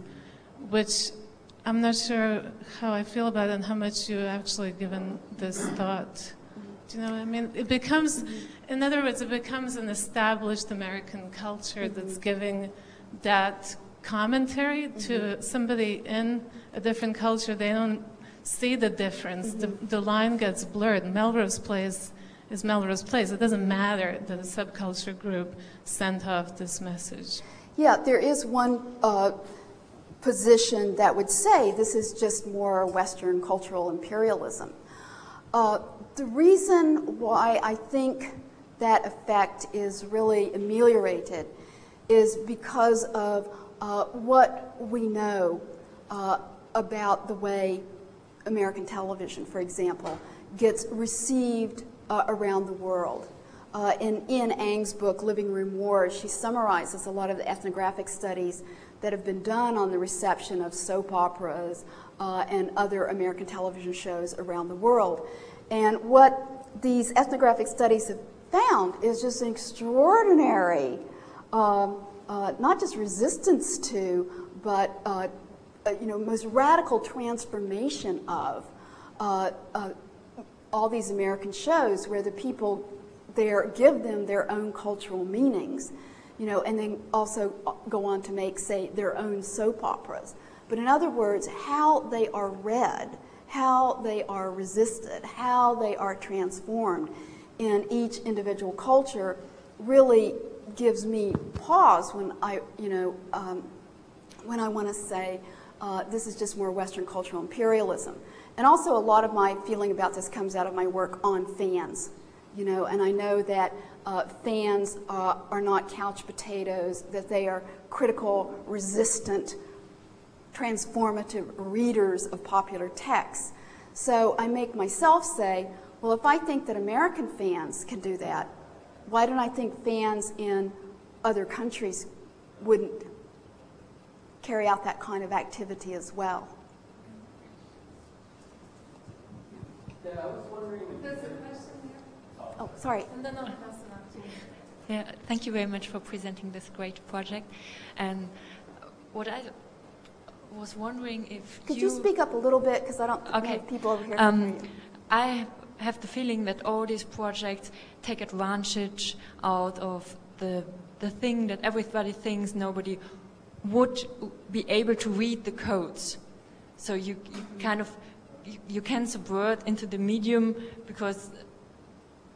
which I'm not sure how I feel about and how much you actually given this thought. Do you know what I mean? It becomes, in other words, it becomes an established American culture that's giving that commentary to somebody in a different culture. They don't see the difference. The, the line gets blurred. Melrose Place is Melrose Place. It doesn't matter that a subculture group sent off this message. Yeah, there is one uh, position that would say this is just more Western cultural imperialism. Uh, the reason why I think that effect is really ameliorated is because of uh, what we know uh, about the way American television, for example, gets received uh, around the world. Uh, in Ien Ang's book, Living Room Wars, she summarizes a lot of the ethnographic studies that have been done on the reception of soap operas uh, and other American television shows around the world. And what these ethnographic studies have found is just an extraordinary, um, uh, not just resistance to, but uh, uh, you know, most radical transformation of uh, uh, all these American shows where the people there give them their own cultural meanings, you know, and then also go on to make, say, their own soap operas. But in other words, how they are read, how they are resisted, how they are transformed in each individual culture really gives me pause when I, you know, um, when I want to say uh, this is just more Western cultural imperialism. And also, a lot of my feeling about this comes out of my work on fans, you know, and I know that uh, fans uh, are not couch potatoes, that they are critical, resistant, transformative readers of popular texts. So I make myself say, well, if I think that American fans can do that, why don't I think fans in other countries wouldn't carry out that kind of activity as well? Yeah, I was wondering if There's a question here. Oh, sorry. And then I'll pass it on to you. Yeah, thank you very much for presenting this great project. And what I was wondering if Could you, speak up a little bit because I don't Okay. have people over here. Um. I have the feeling that all these projects take advantage out of the the thing that everybody thinks nobody would be able to read the codes. So you, you kind of you, you can subvert into the medium because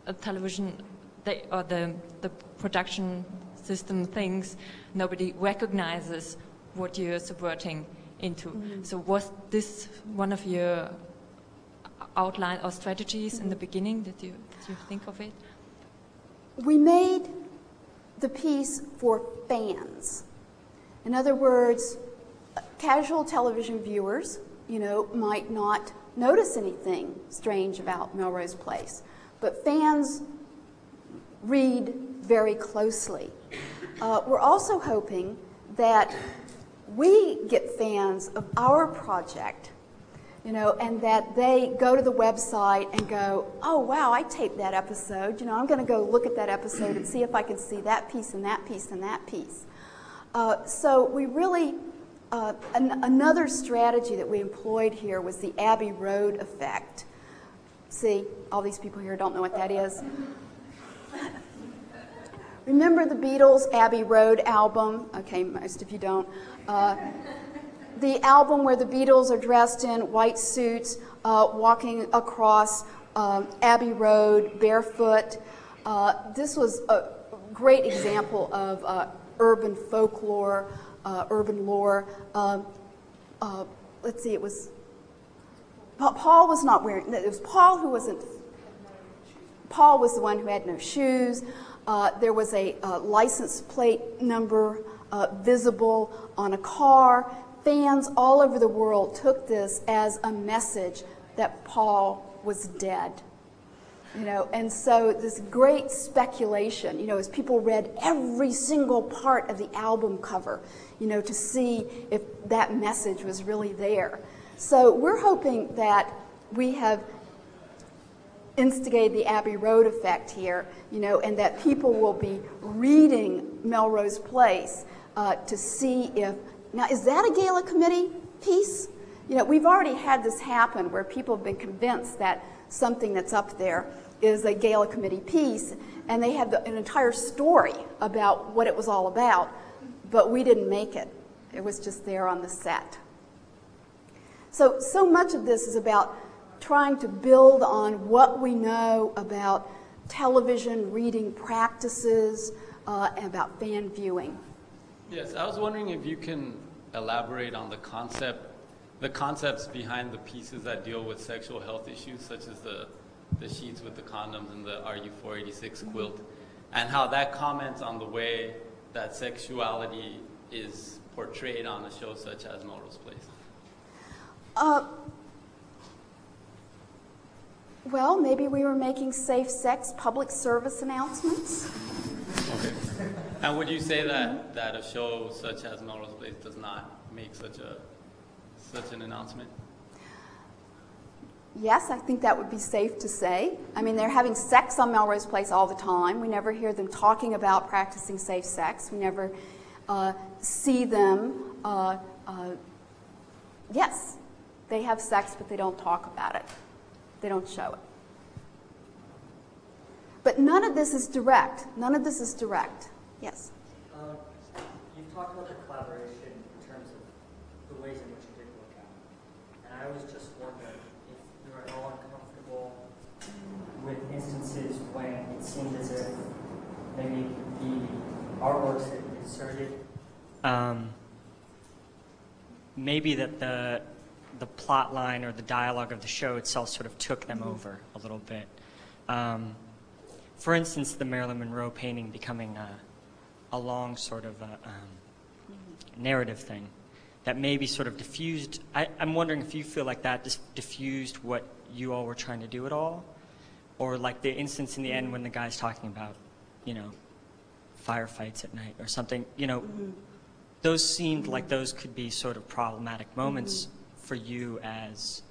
a television they, or the the production system thinks nobody recognizes what you're subverting into. Mhm. So was this one of your outline or strategies in the beginning? Did you did you think of it? We made the piece for fans. In other words, casual television viewers, you know, might not notice anything strange about Melrose Place, but fans read very closely. Uh, we're also hoping that we get fans of our project, you know, and that they go to the website and go, oh, wow, I taped that episode. You know, I'm going to go look at that episode and see if I can see that piece and that piece and that piece. Uh, so we really, uh, an, another strategy that we employed here was the Abbey Road effect. See, all these people here don't know what that is. Remember the Beatles' Abbey Road album? Okay, most of you don't. Uh, the album where the Beatles are dressed in white suits, uh, walking across um, Abbey Road barefoot. Uh, this was a great example of uh, urban folklore, uh, urban lore. Um, uh, let's see, it was Paul was not wearing. It was Paul who wasn't. Paul was the one who had no shoes. Uh, there was a uh, license plate number uh, visible on a car. Fans all over the world took this as a message that Paul was dead. You know, and so this great speculation, you know, as people read every single part of the album cover, you know, to see if that message was really there. So we're hoping that we have instigated the Abbey Road effect here, you know, and that people will be reading Melrose Place uh, to see if now is that a gala committee piece? You know, we've already had this happen where people have been convinced that something that's up there is a gala committee piece, and they have the, an entire story about what it was all about, but we didn't make it. It was just there on the set. So, so much of this is about trying to build on what we know about television reading practices uh, and about fan viewing. Yes, I was wondering if you can elaborate on the concept, the concepts behind the pieces that deal with sexual health issues, such as the, the sheets with the condoms and the RU486 quilt, and how that comments on the way that sexuality is portrayed on a show such as Melrose Place. Uh, well, maybe we were making safe sex public service announcements. Okay. And would you say that, that a show such as Melrose Place does not make such a such an announcement? Yes, I think that would be safe to say. I mean, they're having sex on Melrose Place all the time. We never hear them talking about practicing safe sex. We never uh, see them. Uh, uh, yes, they have sex, but they don't talk about it. They don't show it. But none of this is direct. None of this is direct. Yes. Uh, you've talked about the collaboration in terms of the ways in which you did work out. And I was just wondering if you were at all uncomfortable with instances when it seemed as if maybe the artworks that you inserted, um, maybe that the the plot line or the dialogue of the show itself sort of took them mm-hmm. over a little bit. Um, for instance, the Marilyn Monroe painting becoming a, a long sort of a, um, mm-hmm. narrative thing that maybe sort of diffused. I, I'm wondering if you feel like that just diffused what you all were trying to do at all, or like the instance in the end when the guy's talking about, you know, firefights at night or something. You know, mm-hmm. those seemed like those could be sort of problematic moments for you as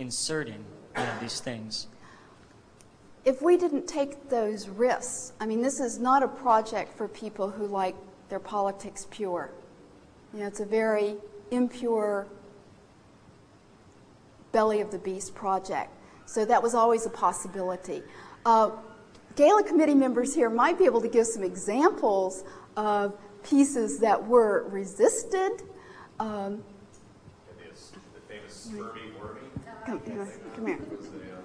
inserting you know, these things. If we didn't take those risks, I mean, this is not a project for people who like their politics pure. You know, it's a very impure belly of the beast project. So that was always a possibility. Uh, Gala committee members here might be able to give some examples of pieces that were resisted. Um, Wormy. come, come here. It was, a, uh,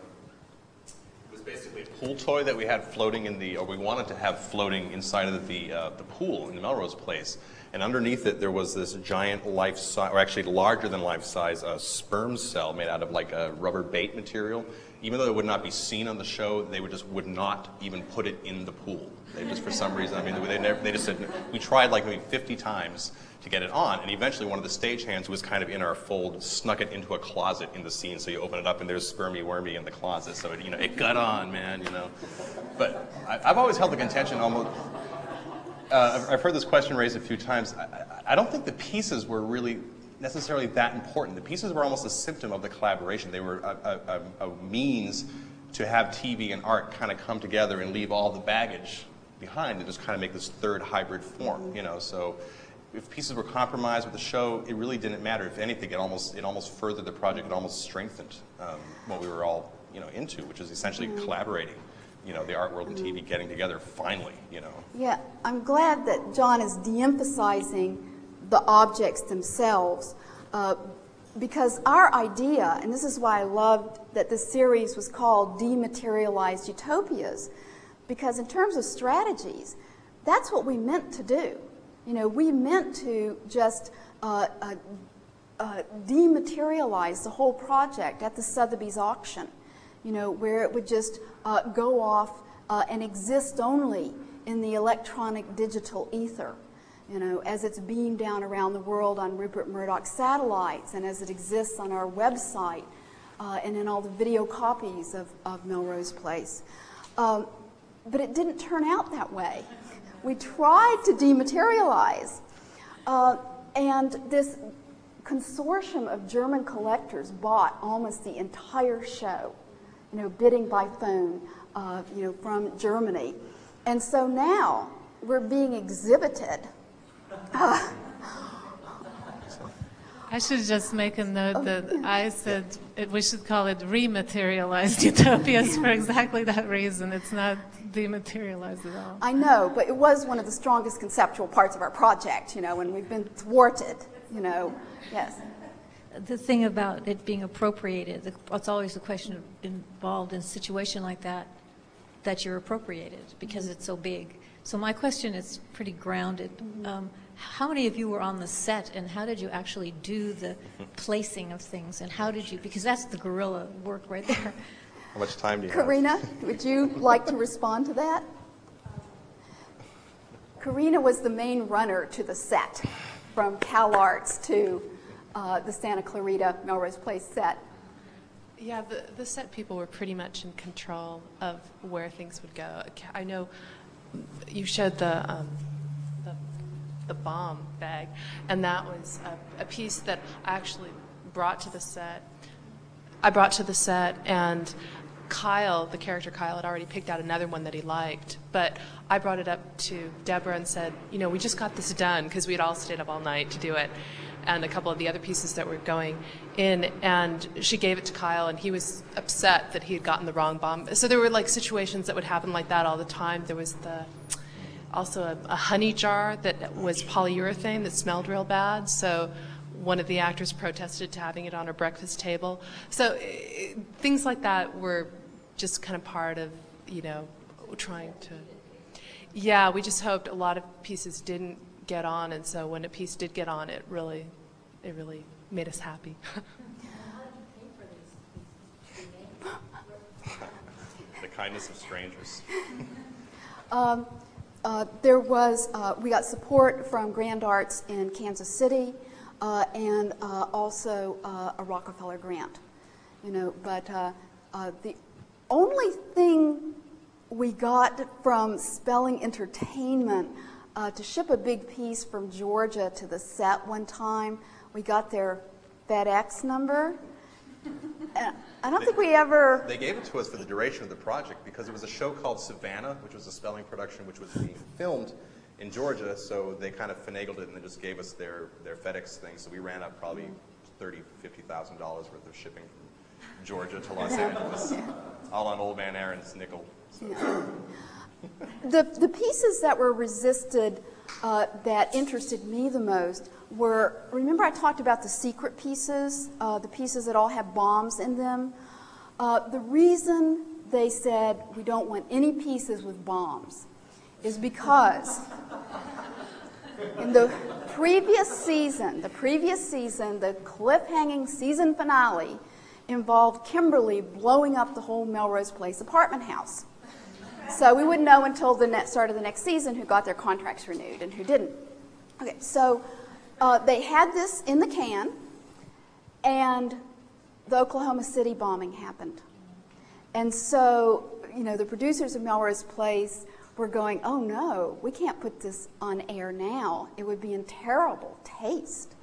it was basically a pool toy that we had floating in the, or we wanted to have floating inside of the, uh, the pool in the Melrose Place. And underneath it, there was this giant life size, or actually larger than life size, uh, sperm cell made out of like a rubber bait material. Even though it would not be seen on the show, they would just would not even put it in the pool. They just, for some reason, I mean, they, never, they just said, we tried like maybe 50 times to get it on. And eventually, one of the stagehands who was kind of in our fold, snuck it into a closet in the scene. So you open it up, and there's spermy wormy in the closet. So it, you know, it got on, man. You know. But I, I've always held the contention almost. Uh, I've- I've heard this question raised a few times. I, I- I don't think the pieces were really necessarily that important. The pieces were almost a symptom of the collaboration. They were a, a, a, a means to have TV and art kind of come together and leave all the baggage behind and just kind of make this third hybrid form. You know, so if pieces were compromised with the show, it really didn't matter. If anything, it almost it almost furthered the project. It almost strengthened um, what we were all you know into, which is essentially Mhm. collaborating. You know, the art world and TV getting together finally. You know. Yeah, I'm glad that John is de-emphasizing the objects themselves uh, because our idea, and this is why I loved that this series was called Dematerialized Utopias, because in terms of strategies, that's what we meant to do. You know, we meant to just uh, uh, uh, dematerialize the whole project at the Sotheby's auction, you know, where it would just uh, go off uh, and exist only in the electronic digital ether, you know, as it's beamed down around the world on Rupert Murdoch satellites and as it exists on our website uh, and in all the video copies of, of Melrose Place. Um, but it didn't turn out that way. We tried to dematerialize. Uh, and this consortium of German collectors bought almost the entire show, you know, bidding by phone, uh, you know, from Germany. And so now we're being exhibited. Uh, I should just make a note that I said it, we should call it rematerialized (laughs) utopias for exactly that reason. It's not dematerialized at all. I know, but it was one of the strongest conceptual parts of our project, you know, and we've been thwarted, you know. Yes. The thing about it being appropriated, the- it's always the question of- involved in a situation like that, that you're appropriated because it's so big. So my question is pretty grounded. Um, How many of you were on the set and how did you actually do the placing of things and how did you, because that's the guerrilla work right there. How much time do you have? Karina, would you like to respond to that? Karina was the main runner to the set, from Cal Arts to uh, the Santa Clarita Melrose Place set. Yeah, the, the set people were pretty much in control of where things would go. I know you showed the, um, the, the bomb bag, and that was a, a piece that I actually brought to the set. I brought to the set, and Kyle, the character Kyle, had already picked out another one that he liked. But I brought it up to Deborah and said, you know, we just got this done because we had all stayed up all night to do it, and a couple of the other pieces that were going in. And she gave it to Kyle, and he was upset that he had gotten the wrong bomb. So there were like situations that would happen like that all the time. There was the also a, a honey jar that was polyurethane that smelled real bad. So one of the actors protested to having it on her breakfast table. So eh, things like that were just kind of part of, you know, trying to. Yeah, we just hoped a lot of pieces didn't get on, and so when a piece did get on, it really, it really made us happy. (laughs) the kindness of strangers. Um, uh, there was, uh, we got support from Grand Arts in Kansas City uh, and uh, also uh, a Rockefeller grant. You know, but uh, uh, the only thing we got from Spelling Entertainment uh, to ship a big piece from Georgia to the set one time, we got their FedEx number. And I don't think we ever. They gave it to us for the duration of the project because it was a show called Savannah, which was a spelling production which was being filmed in Georgia. So they kind of finagled it and they just gave us their, their FedEx thing. So we ran up probably thirty, fifty thousand dollars worth of shipping from Georgia to Los Angeles, all on old man Aaron's nickel. So. The, the pieces that were resisted uh, that interested me the most were remember, I talked about the secret pieces, uh, the pieces that all have bombs in them. Uh, the reason they said we don't want any pieces with bombs is because in the previous season, the previous season, the cliffhanging season finale involved Kimberly blowing up the whole Melrose Place apartment house. So we wouldn't know until the start of the next season who got their contracts renewed and who didn't. Okay, so uh, they had this in the can, and the Oklahoma City bombing happened. And so, you know, the producers of Melrose Place were going, oh no, we can't put this on air now. It would be in terrible taste.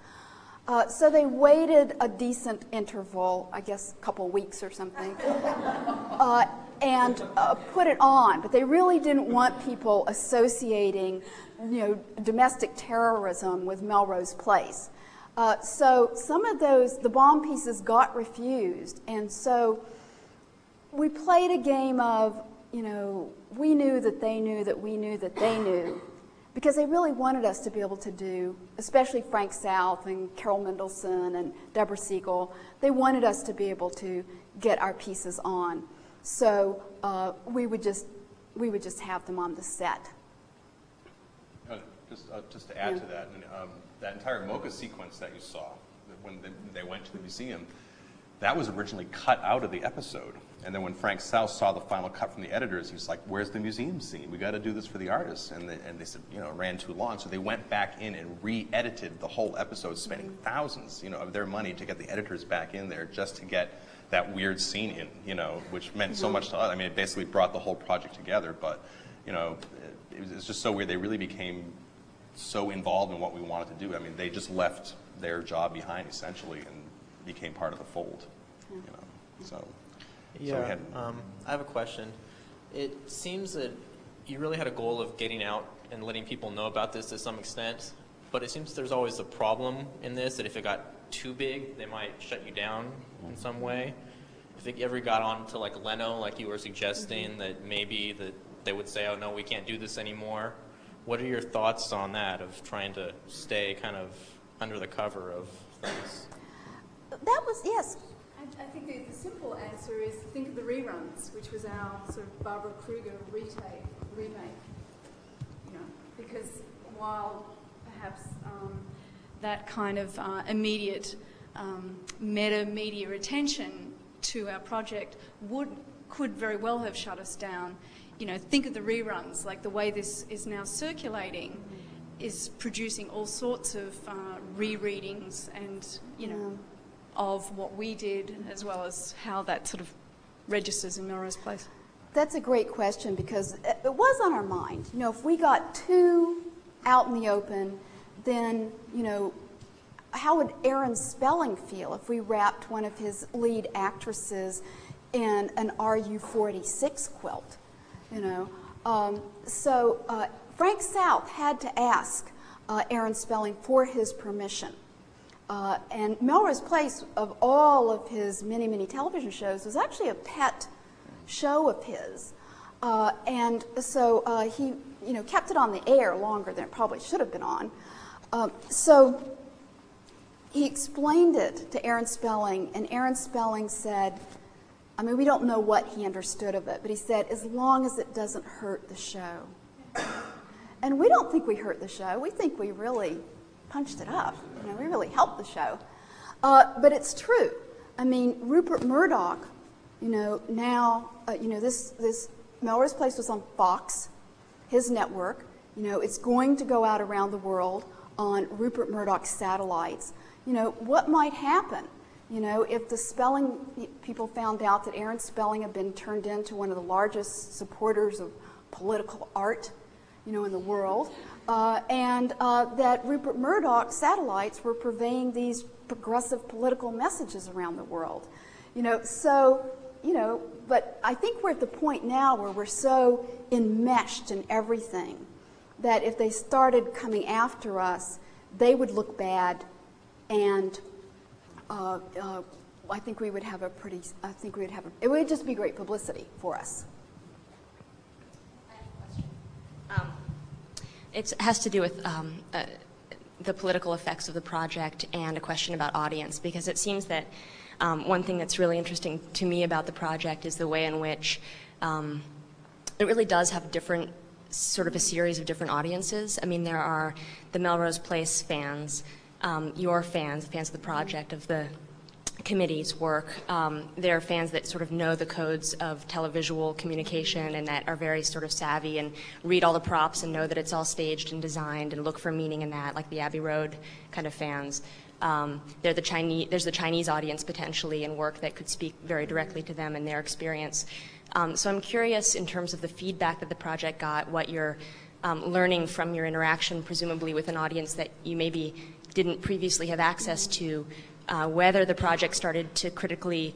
Uh, so they waited a decent interval, I guess a couple weeks or something, (laughs) uh, and uh, put it on. But they really didn't want people associating, you know, domestic terrorism with Melrose Place. Uh, so some of those, the bomb pieces got refused, and so we played a game of, you know, we knew that they knew that we knew that they knew, because they really wanted us to be able to do, especially Frank South and Carol Mendelsohn and Deborah Siegel, they wanted us to be able to get our pieces on. So uh, we would just we would just have them on the set. Uh, Just, uh, just to add Yeah. to that, and, um, that entire MOCA sequence that you saw, when they- they went to the museum, that was originally cut out of the episode. And then when Frank South saw the final cut from the editors, he's like, where's the museum scene? We got to do this for the artists. And they, and they said, you know, it ran too long. So they went back in and re-edited the whole episode, spending thousands, you know, of their money to get the editors back in there just to get that weird scene in, you know, which meant so much to us. I mean, it basically brought the whole project together. But, you know, it, it was, just so weird. They really became so involved in what we wanted to do. I mean, they just left their job behind essentially and became part of the fold. You know, so. So Yeah, had, um, I have a question. It seems that you really had a goal of getting out and letting people know about this to some extent, but it seems there's always a problem in this that if it got too big, they might shut you down in some way. If it ever got on to like Leno, like you were suggesting, that maybe that they would say, "Oh no, we can't do this anymore." What are your thoughts on that of trying to stay kind of under the cover of things? That was yes. I, think the, the simple answer is think of the reruns, which was our sort of Barbara Kruger retake, remake. You know, because while perhaps um, that kind of uh, immediate um, meta media attention to our project would could very well have shut us down. You know, think of the reruns, like the way this is now circulating is producing all sorts of uh, rereadings and, you know, of what we did as well as how that sort of registers in Melrose Place. That's a great question because it was on our mind. You know, if we got too out in the open, then, you know, how would Aaron Spelling feel if we wrapped one of his lead actresses in an RU-46 quilt? You know, um, so uh, Frank South had to ask uh, Aaron Spelling for his permission. Uh, and Melrose Place, of all of his many, many television shows, was actually a pet show of his. Uh, and so uh, he, you know, kept it on the air longer than it probably should have been on. Um, so he explained it to Aaron Spelling, and Aaron Spelling said, I mean, we don't know what he understood of it, but he said, as long as it doesn't hurt the show. And we don't think we hurt the show. We think we really punched it up. You know, we really helped the show. Uh, but it's true. I mean, Rupert Murdoch, you know, now, uh, you know, this, this Melrose Place was on Fox, his network. You know, it's going to go out around the world on Rupert Murdoch's satellites. You know, what might happen? You know, if the Spelling people found out that Aaron Spelling had been turned into one of the largest supporters of political art, you know, in the world, uh, and uh, that Rupert Murdoch satellites were purveying these progressive political messages around the world. You know, so, you know, but I think we're at the point now where we're so enmeshed in everything that if they started coming after us, they would look bad, and uh, uh, I think we would have a pretty, I think we would have, a, it would just be great publicity for us. It has to do with um, uh, the political effects of the project and a question about audience, because it seems that Um, one thing that's really interesting to me about the project is the way in which um, it really does have different, sort of a series of different audiences. I mean, there are the Melrose Place fans, um, your fans, fans of the project, of the committee's work. Um, there are fans that sort of know the codes of televisual communication and that are very sort of savvy and read all the props and know that it's all staged and designed and look for meaning in that, like the Abbey Road kind of fans. Um, the Chinese, there's the Chinese audience potentially and work that could speak very directly to them and their experience. Um, so I'm curious in terms of the feedback that the project got, what you're um, learning from your interaction, presumably with an audience that you maybe didn't previously have access to, uh, whether the project started to critically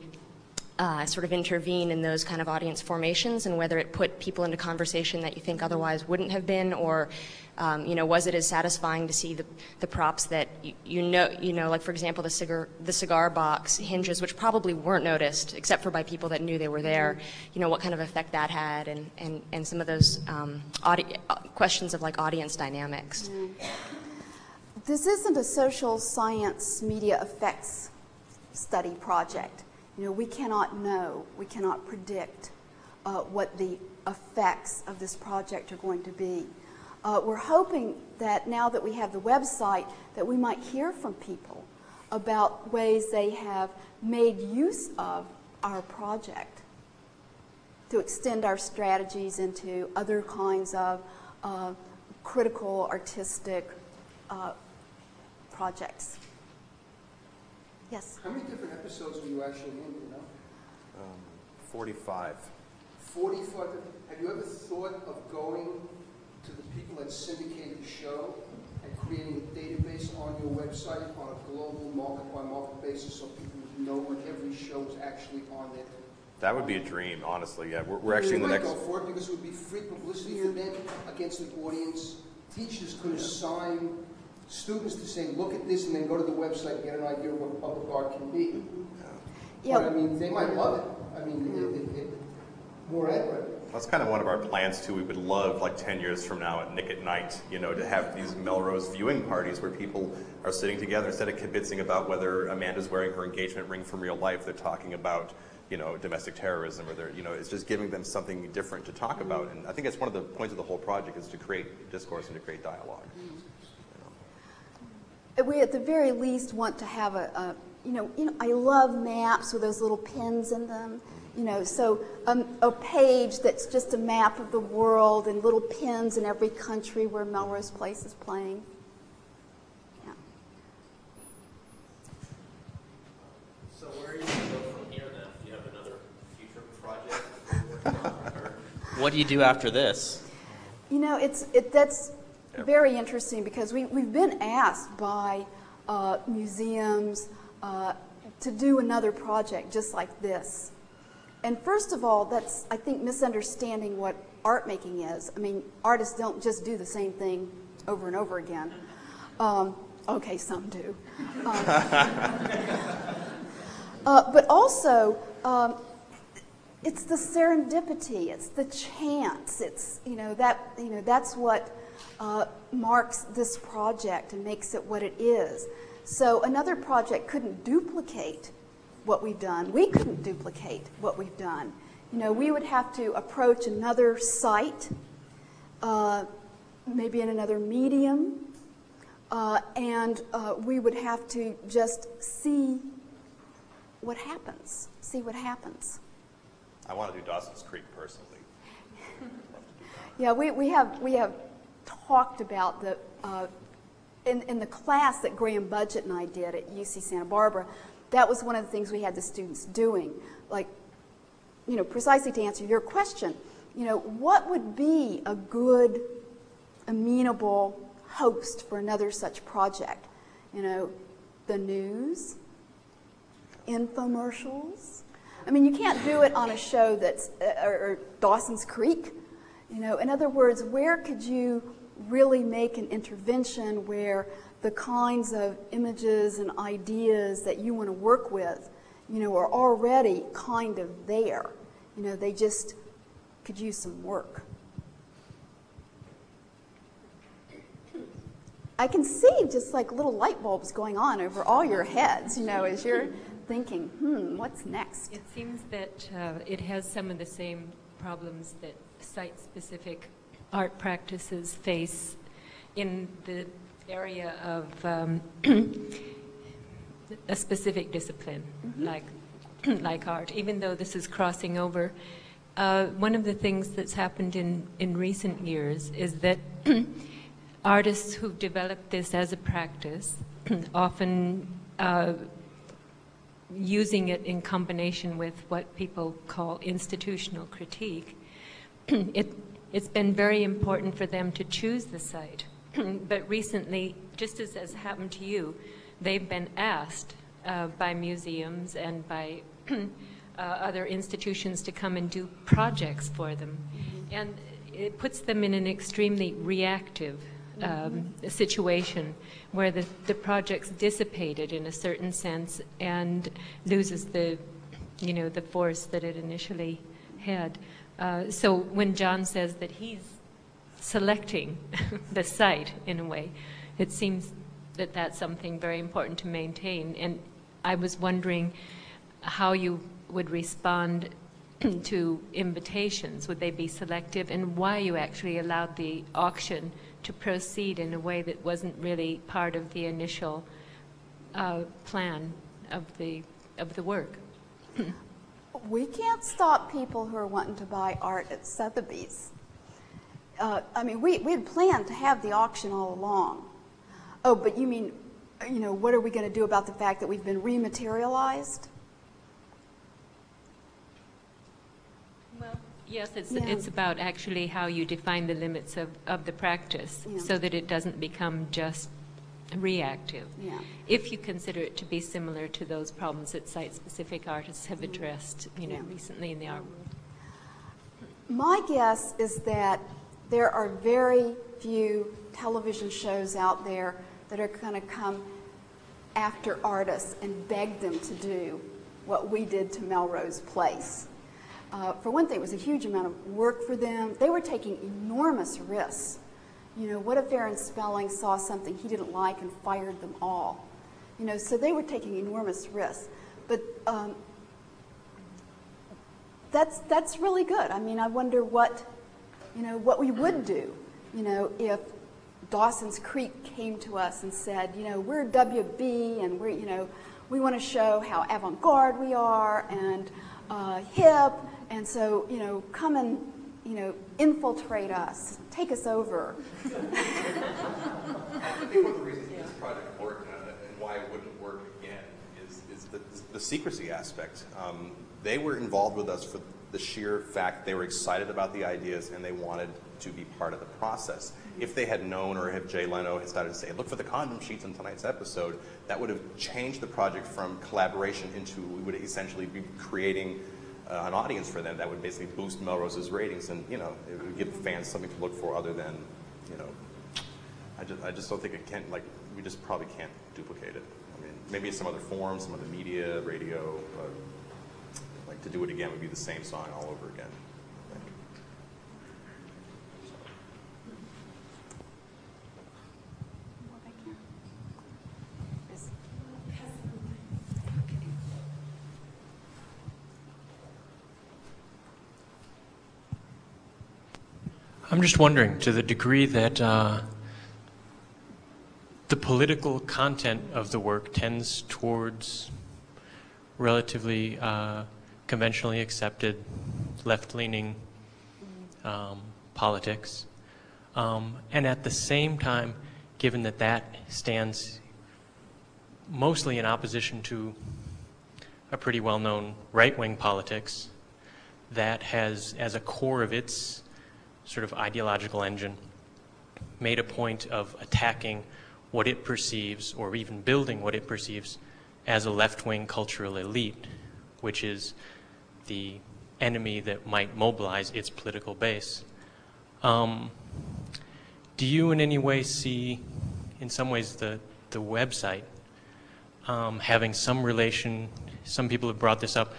uh, sort of intervene in those kind of audience formations and whether it put people into conversation that you think otherwise wouldn't have been or um, you know was it as satisfying to see the, the props that you, you know you know like for example the cigar the cigar box hinges which probably weren't noticed except for by people that knew they were there you know what kind of effect that had and and, and some of those um, uh, questions of like audience dynamics This isn't a social science media effects study project. You know, we cannot know, we cannot predict uh, what the effects of this project are going to be. Uh, we're hoping that now that we have the website, that we might hear from people about ways they have made use of our project to extend our strategies into other kinds of uh, critical artistic uh, projects. Yes? How many different episodes were you actually in, you know? Um, 45. 45, have you ever thought of going to the people that syndicated the show and creating a database on your website on a global market-by-market basis so people would know when every show is actually on there? That would be a dream, honestly. Yeah, we're, we're actually in the You next. might go for it because it would be free publicity for them against the audience. Teachers could assign students to say, look at this, and then go to the website and get an idea of what public art can be. Yeah. But I mean, they might love it. I mean, it, it, it, more ad revenue. That's kind of one of our plans too. We would love, like 10 years from now at Nick at Nite, you know, to have these Melrose viewing parties where people are sitting together instead of kibitzing about whether Amanda's wearing her engagement ring from real life. They're talking about, you know, domestic terrorism, or they're, you know, it's just giving them something different to talk about. And I think that's one of the points of the whole project is to create discourse and to create dialogue. Mm-hmm. We at the very least want to have a, a you know, you know, I love maps with those little pins in them. You know, so um, a page that's just a map of the world and little pins in every country where Melrose Place is playing. Yeah. So where are you going to go from here then? Do you have another future project you're (laughs) on? Or what do you do after this? You know, it's it, that's very interesting because we, we've been asked by uh, museums uh, to do another project just like this. And first of all, that's, I think, misunderstanding what art making is. I mean, artists don't just do the same thing over and over again. Um, okay, some do. Um, (laughs) uh, but also, um, it's the serendipity, it's the chance, it's, you know, that, you know, that's what uh, marks this project and makes it what it is. So another project couldn't duplicate what we've done. We couldn't duplicate what we've done. You know, we would have to approach another site, uh, maybe in another medium, uh, and uh, we would have to just see what happens, see what happens. I want to do Dawson's Creek personally. (laughs) Yeah, we, we have we have talked about the uh, in in the class that Graham Budgett and I did at UC Santa Barbara. That was one of the things we had the students doing, like you know, precisely to answer your question. You know, what would be a good, amenable host for another such project? You know, the news, infomercials. I mean, you can't do it on a show that's uh, or, or Dawson's Creek. You know, in other words, where could you really make an intervention where the kinds of images and ideas that you want to work with, you know, are already kind of there. You know, they just could use some work. I can see just like little light bulbs going on over all your heads, you know, as you're thinking, hmm, what's next? It seems that uh, it has some of the same problems that site-specific art practices face in the area of um, (clears throat) a specific discipline, like (clears throat) like art. Even though this is crossing over, uh, one of the things that's happened in in recent years is that (clears throat) artists who've developed this as a practice often. Uh, using it in combination with what people call institutional critique, (clears throat) it, it's been very important for them to choose the site. (clears throat) but recently, just as has happened to you, they've been asked uh, by museums and by (clears throat) uh, other institutions to come and do projects for them. And it puts them in an extremely reactive um, situation where the, the project's dissipated in a certain sense and loses the, you know, the force that it initially had. Uh, so when John says that he's selecting (laughs) the site in a way, it seems that that's something very important to maintain. And I was wondering how you would respond (clears throat) to invitations. Would they be selective? And why you actually allowed the auction to proceed in a way that wasn't really part of the initial uh, plan of the, of the work. (clears throat) we can't stop people who are wanting to buy art at Sotheby's. Uh, I mean, we, we had planned to have the auction all along. Oh, but you mean, you know, what are we going to do about the fact that we've been rematerialized? Well, yes, it's, Yeah. it's about actually how you define the limits of, of the practice Yeah. so that it doesn't become just reactive. Yeah. If you consider it to be similar to those problems that site-specific artists have addressed, you know. Yeah. recently in the art world. My guess is that there are very few television shows out there that are going to come after artists and beg them to do what we did to Melrose Place. Uh, for one thing, it was a huge amount of work for them. They were taking enormous risks. You know, what if Aaron Spelling saw something he didn't like and fired them all? You know, so they were taking enormous risks. But um, that's that's really good. I mean, I wonder what, you know, what we would do, you know, if Dawson's Creek came to us and said, you know, we're WB and we're, you know, we want to show how avant-garde we are and uh, hip, and so, you know, come and, you know, infiltrate us, take us over. I (laughs) think one of the reasons this project worked uh, and why it wouldn't work again is, is the, the secrecy aspect. Um, they were involved with us for the sheer fact they were excited about the ideas and they wanted to be part of the process. If they had known or if Jay Leno had started to say, look for the condom sheets in tonight's episode, that would have changed the project from collaboration into we would essentially be creating uh, an audience for them that would basically boost Melrose's ratings and, you know, it would give fans something to look for other than, you know, I just, I just don't think it can, like, we just probably can't duplicate it. I mean, maybe some other form, some other media, radio, but like to do it again would be the same song all over again. I think. I'm just wondering, to the degree that uh, the political content of the work tends towards relatively uh, conventionally accepted left-leaning um, politics, um, and at the same time, given that that stands mostly in opposition to a pretty well-known right-wing politics that has, as a core of its sort of ideological engine, made a point of attacking what it perceives, or even building what it perceives, as a left-wing cultural elite, which is the enemy that might mobilize its political base. Um, do you in any way see, in some ways, the, the website um, having some relation, some people have brought this up,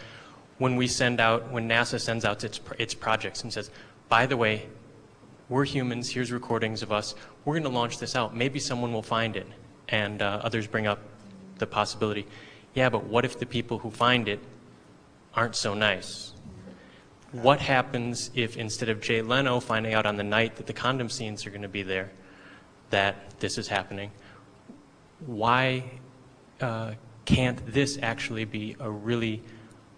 when we send out, when NASA sends out its, its projects and says, by the way, we're humans, here's recordings of us, we're going to launch this out. Maybe someone will find it. And uh, others bring up the possibility. Yeah, but what if the people who find it aren't so nice? What happens if instead of Jay Leno finding out on the night that the condom scenes are going to be there, that this is happening? Why uh, can't this actually be a really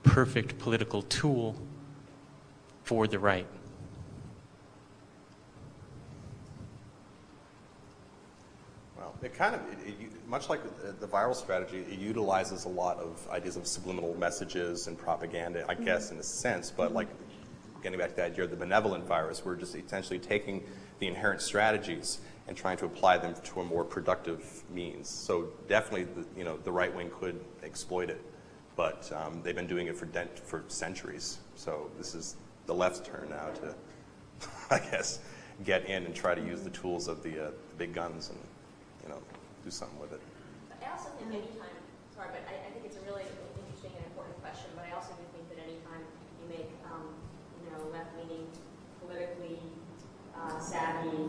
perfect political tool for the right? Well, it kind of, it, it, much like the viral strategy, it utilizes a lot of ideas of subliminal messages and propaganda, I guess, in a sense. But like, getting back to the idea of the benevolent virus, we're just essentially taking the inherent strategies and trying to apply them to a more productive means. So definitely, the, you know, the right wing could exploit it, but um, they've been doing it for dent for centuries. So this is the left's turn now to, (laughs) I guess, get in and try to use the tools of the, uh, the big guns and, do something with it. I also think anytime, sorry, but I, I think it's a really interesting and important question, but I also do think that anytime you make, um, you know, left-leaning, politically uh, savvy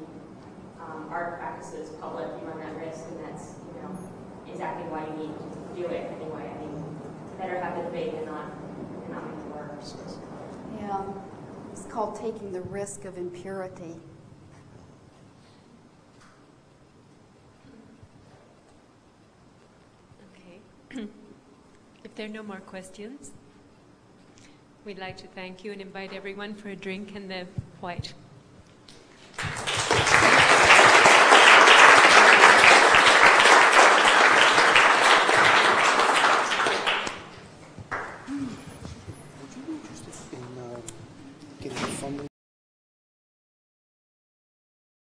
um, art practices public, you run that risk, and that's, you know, exactly why you need to do it anyway. I mean, better have the debate than not, than not make it work. Yeah, it's called taking the risk of impurity. (clears throat) if there are no more questions, we'd like to thank you and invite everyone for a drink in the white.